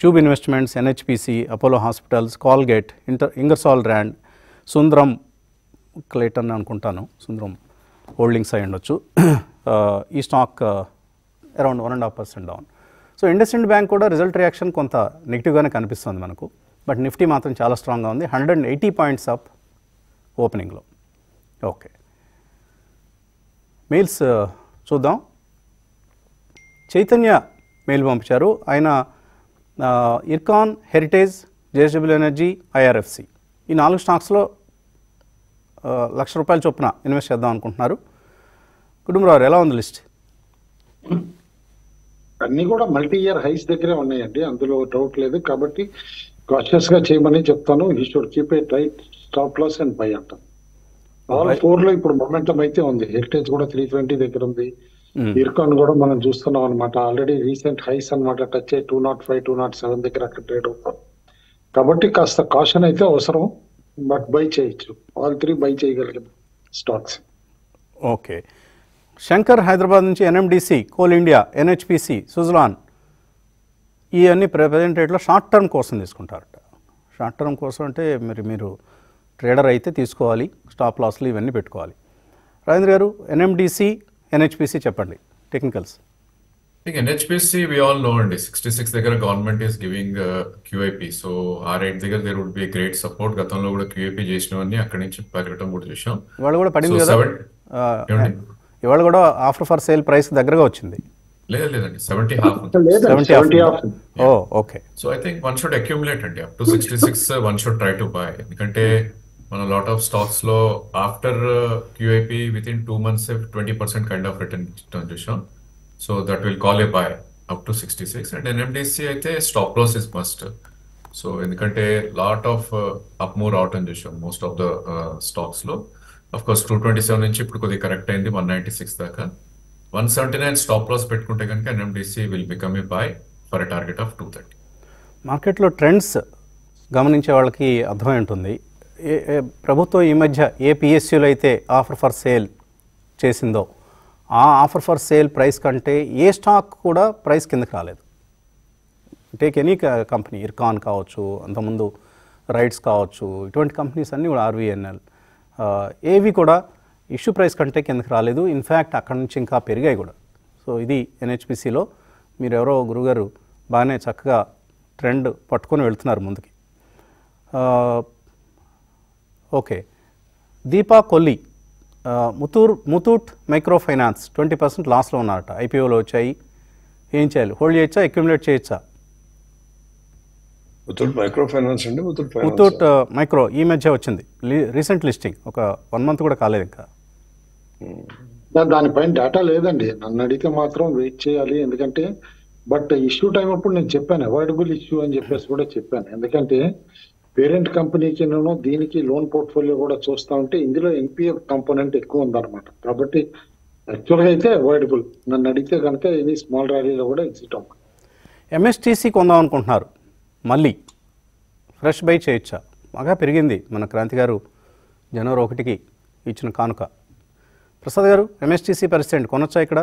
Tube investments NHPC Apollo hospitals Colgate inter Ingersoll Rand Sundaram Clayton అనుకుంటాను. సుందరం హోల్డింగ్స్ అయి ఉండొచ్చు. ఈ stock around one and half percent down. So IndusInd bank కూడా result reaction కొంత నెగిటివ్గానే కనిపిస్తుంది మనకు. బట్ నిఫ్టీ మాత్రం చాలా స్ట్రాంగ్గా ఉంది. Hundred and eighty points up ఓపెనింగ్లో. Okay. Mails చూద్దాం. చైతన్య మెయిల్ పంపించారు. ఆయన IRCON heritage JSW energy IRFC. ఈ నాలుగు స్టాక్స్లో లక్ష రూపాయల చొప్పున ఇన్వెస్ట్ చేద్దాం అనుకుంటున్నారు. కుటుంబరావు ఎలా ఉంది లిస్ట్? అన్ని కూడా మల్టీ ఇయర్ హైస్ దగ్గరే ఉన్నాయండి. అందులో డౌట్ లేదు. కాబట్టి కాషియస్గా చేయమని చెప్తాను. We should keep a tight stop loss and buy అంటాను ఆల్. ఫోర్లో ఇప్పుడు మొమెంటం అయితే ఉంది. హెరిటేజ్ కూడా త్రీ ట్వంటీ దగ్గర ఉంది. ఇర్కాన్ కూడా మనం చూస్తున్నాం అనమాట ఆల్రెడీ రీసెంట్ హైస్ అన్నమాట టచ్ అయ్యి two naught five two naught seven దగ్గర అక్కడ ట్రేడ్ అవుతాం కాబట్టి కాస్త కాషన్ అయితే అవసరం. బట్ బై చేయొచ్చు. ఆల్ త్రీ బై చేయగలిగిన స్టాక్స్ ఓకే శంకర్ హైదరాబాద్ నుంచి NMDC coal India NHPC Suzlon ఇవన్నీ ప్రజెంట్ రేట్లో షార్ట్ టర్మ్ కోసం తీసుకుంటారట. షార్ట్ టర్మ్ కోసం అంటే మరి మీరు ట్రేడర్ అయితే తీసుకోవాలి స్టాప్ లాస్లు ఇవన్నీ పెట్టుకోవాలి. రాజేంద్ర గారు ఎన్ఎండిసి ఎన్హెచ్పిసి చెప్పండి technicals. NHPC, we all know అండి. సిక్స్టీ సిక్స్ దగ్గర government is giving QIP so ఆ రేట్ దగ్గర there would be great support గతంలో కూడా క్యూఐపి చేసినవన్నీ అక్కడి నుంచి పెరగటం కూడా చూసాం ఇవాళ కూడా పడింది కదా? ఇవాళ కూడా ఆఫర్ ఫర్ సేల్ ప్రైస్ దగ్గరగా వచ్చింది. లేదు లేదండి. సెవెంటీ హాఫ్ లేదండి. 70 seventy off off oh okay. So I think one should accumulate అండి. Up to sixty six one should try to buy ఎందుకంటే మన లాట్ ఆఫ్ స్టాక్స్లో after QIP within two months twenty percent kind of return చూసాం so that will call a buy up to sixty six and NMDC అయితే stop loss is must so ఎందుకంటే lot of up move రావటం చూసాం most of the స్టాక్స్లో. Of course two twenty seven నుంచి ఇప్పుడు కొద్దిగా correct అయింది వన్ నైన్టీ సిక్స్ దాకా. One seventy nine stop loss పెట్టుకుంటే కనుక NMDC will become a buy for a target of two thirty మార్కెట్లో ట్రెండ్స్ గమనించే వాళ్ళకి అర్థమై ఉంటుంది. ప్రభుత్వం ఈ మధ్య ఏ పిఎస్యూలో అయితే ఆఫర్ ఫర్ సేల్ చేసిందో ఆ ఆఫర్ ఫర్ సేల్ ప్రైస్ కంటే ఏ స్టాక్ కూడా ప్రైస్ కిందకి రాలేదు. టేక్ ఎనీ కంపెనీ ఇర్కాన్ కావచ్చు అంతకుముందు రైట్స్ కావచ్చు ఇటువంటి కంపెనీస్ అన్నీ కూడా ఆర్వీఎన్ఎల్ ఏవి కూడా ఇష్యూ ప్రైస్ కంటే కిందకి రాలేదు. ఇన్ఫ్యాక్ట్ అక్కడి నుంచి ఇంకా పెరిగాయి కూడా. సో ఇది ఎన్హెచ్పిసిలో మీరు ఎవరో గురుగారు బాగానే చక్కగా ట్రెండ్ పట్టుకొని వెళ్తున్నారు ముందుకి. Okay. Deepa Kolli ముతూర్ Muthoot micro finance twenty percent లాస్లో ఉన్నారట. ఐపీఓలో వచ్చాయి. ఏం చేయాలి? హోల్డ్ చేయొచ్చా? అక్యుములేట్ చేయొచ్చా? ముత్తూట్ మైక్రో ఫైనాన్స్ అండి ముత్తూట్ మైక్రో ఈ మధ్య వచ్చింది. రీసెంట్ లిస్టింగ్ ఒక వన్ మంత్ కూడా కాలేదు ఇంకా. దానిపైన డేటా లేదండి. నన్ను అడిగితే మాత్రం వెయిట్ చేయాలి ఎందుకంటే బట్ ఇష్యూ టైం అప్పుడు నేను చెప్పాను అవాయిడబుల్ ఇష్యూ అని చెప్పేసి కూడా చెప్పాను. ఎందుకంటే పేరెంట్ కంపెనీకి నేను దీనికి లోన్ పోర్ట్ఫోలియో కూడా చూస్తా ఉంటే ఇందులో ఎన్పిఎఫ్ కాంపోనెంట్ ఎక్కువ ఉందన్నమాట. కాబట్టి యాక్చువల్గా అయితే అవాయిడబుల్ నన్ను అడిగితే కనుక ఎనీ స్మాల్ ర్యాలీలో కూడా ఎగ్జిట్ అవ్వాలి ఎంఎస్టీసీ కొందాం అనుకుంటున్నారు. మళ్ళీ ఫ్రెష్ బై చేయొచ్చా? బాగా పెరిగింది మన క్రాంతి గారు జనవరి ఒకటికి ఇచ్చిన కానుక. ప్రసాద్ గారు ఎంఎస్టీసీ పరిస్థితి కొనొచ్చా ఇక్కడ?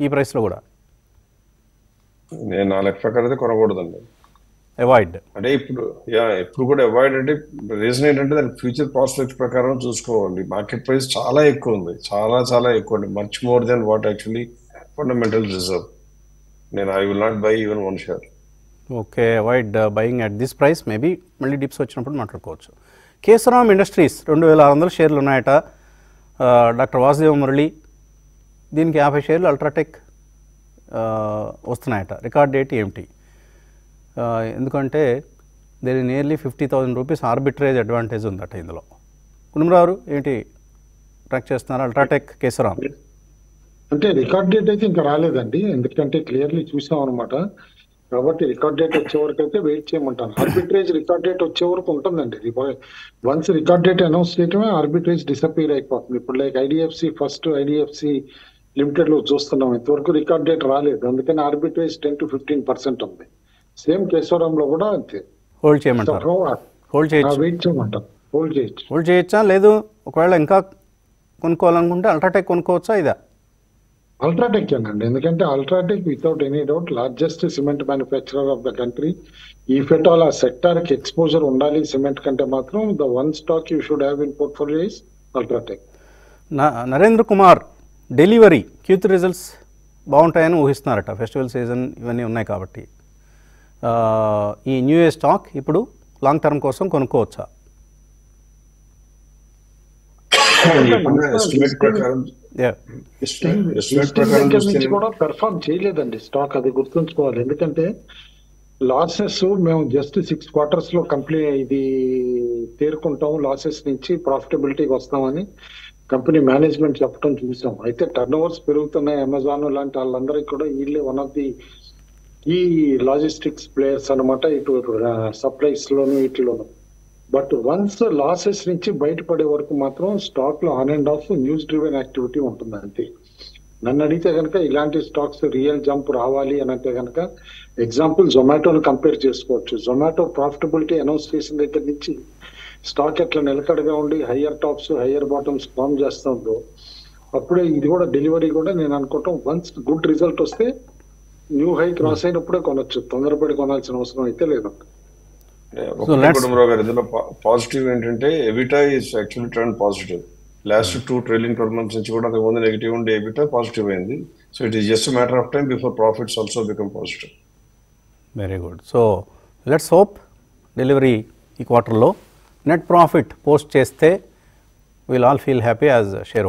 ఈ ప్రైస్లో కూడా? నేను నా లెక్క ప్రకారం అయితే కొనకూడదండి. అవాయిడ్ అంటే ఇప్పుడు యా ఇప్పుడు కూడా అవాయిడ్ అంటే రీజన్ ఏంటంటే దాని ఫ్యూచర్ ప్రాస్పెక్ట్ ప్రకారం చూసుకోవాలి. మార్కెట్ ప్రైస్ చాలా ఎక్కువ ఉంది. చాలా చాలా ఎక్కువ అండి much more than what actually fundamental reserve నేను I will not buy even one share okay avoid buying at this price maybe మళ్ళీ డిప్స్ వచ్చినప్పుడు మాట్లాడుకోవచ్చు. కేశరామ్ ఇండస్ట్రీస్ రెండు వేల ఆరు వందల షేర్లు ఉన్నాయట. Uh, డాక్టర్ వాసుదేవ మురళి దీనికి యాభై షేర్లు అల్ట్రాటెక్ uh, వస్తున్నాయట. రికార్డ్ డేట్ ఏమిటి? Uh, ఎందుకంటే దీని nearly fifty thousand rupees arbitrage advantage ఉందట ఇందులో. కుటుంబరావు ఏంటి ట్రాక్ చేస్తున్నారు? అల్ట్రాటెక్ కేసరామ్ అంటే రికార్డ్ డేట్ అయితే ఇంకా రాలేదండి. ఎందుకంటే క్లియర్లీ చూసాం అనమాట కాబట్టి రికార్డ్ డేట్ వచ్చే వరకు అయితే వెయిట్ చేయమంటాను. ఆర్బిట్రేజ్ రికార్డ్ డేట్ వచ్చే వరకు ఉంటుందండి. వన్స్ రికార్డ్ డేట్ అనౌన్స్ చేయటమే ఆర్బిట్రేజ్ డిసపియర్ అయిపోతుంది. ఇప్పుడు లైక్ ఐడిఎఫ్సి ఫస్ట్ ఐడిఎఫ్సి లిమిటెడ్లో చూస్తున్నాం. ఇంతవరకు రికార్డ్ డేట్ రాలేదు. అందుకని arbitrage ten to fifteen percent ఉంది. సేమ్ కేశవరంలో కూడా అంతే. హోల్డ్ చేయమంటారు. హోల్డ్ చేయొచ్చు. వెయిట్ చేయమంటారు. హోల్డ్ చేయొచ్చు. హోల్డ్ చేయొచ్చా? లేదు. ఒకవేళ ఇంకా కొనుక్కోవాలనుకుంటే అల్ట్రాటెక్ కొనుక్కోవచ్చా ఇదా? అల్ట్రాటెక్ అండి. ఎందుకంటే UltraTech without any doubt largest cement manufacturer of the country if at all ఆ సెక్టార్కి ఎక్స్పోజర్ ఉండాలి సిమెంట్ కంటే మాత్రం the one stock you should have in portfolio is UltraTech Narendra Kumar Delhivery క్యూత్ results బాగుంటాయని ఊహిస్తున్నారట. Festival season ఇవన్నీ ఉన్నాయి కాబట్టి. ఆ, ఈ న్యూ ఇయర్ స్టాక్ ఇప్పుడు లాంగ్ టర్మ్ కోసం కొనుక్కోవచ్చా? నుంచి కూడా పెర్ఫార్మ్ చేయలేదండి. స్టాక్ అది గుర్తుంచుకోవాలి. ఎందుకంటే లాసెస్ మేము జస్ట్ సిక్స్ క్వార్టర్స్లో కంప్లీట్ ఇది తేరుకుంటాం. లాసెస్ నుంచి ప్రాఫిటబిలిటీకి వస్తామని కంపెనీ మేనేజ్మెంట్ చెప్పడం చూసాం. అయితే టర్న్ ఓవర్స్ పెరుగుతున్నాయి. అమెజాన్ లాంటి వాళ్ళందరికీ కూడా వీళ్ళే వన్ ఆఫ్ ది ఈ లాజిస్టిక్స్ ప్లేయర్స్ అన్నమాట ఇటు సప్లైస్ లోను వీటిలోను. బట్ వన్స్ లాసెస్ నుంచి బయటపడే వరకు మాత్రం స్టాక్లో on and off news driven activity ఉంటుంది అంతే. నన్ను అడిగితే కనుక ఇలాంటి స్టాక్స్ రియల్ జంప్ రావాలి అని అంటే కనుక ఎగ్జాంపుల్ జొమాటోని కంపేర్ చేసుకోవచ్చు. జొమాటో ప్రాఫిటబిలిటీ అనౌన్స్ చేసిన దగ్గర నుంచి స్టాక్ ఎట్లా నిలకడగా ఉండి higher tops higher bottoms form చేస్తుందో అప్పుడే ఇది కూడా డెలివరీ కూడా నేను అనుకోవటం వన్స్ గుడ్ రిజల్ట్ వస్తే న్యూ హై క్రాస్ అయినప్పుడే కొనొచ్చు. తొందరపడి కొనాల్సిన అవసరం అయితే లేదు. కుటుంబరావు గారు ఇందులో పాజిటివ్ ఏంటంటే EBITDA is actually trend positive last two trailing twelve months నుంచి కూడా అంతకు ముందు నెగిటివ్ ఉండే ఎవిటా పాజిటివ్ అయింది. So it is just matter of time before profits also become positive very good so let's hope Delhivery ఈ క్వార్టర్లో net profit post చేస్తే will all feel happy as share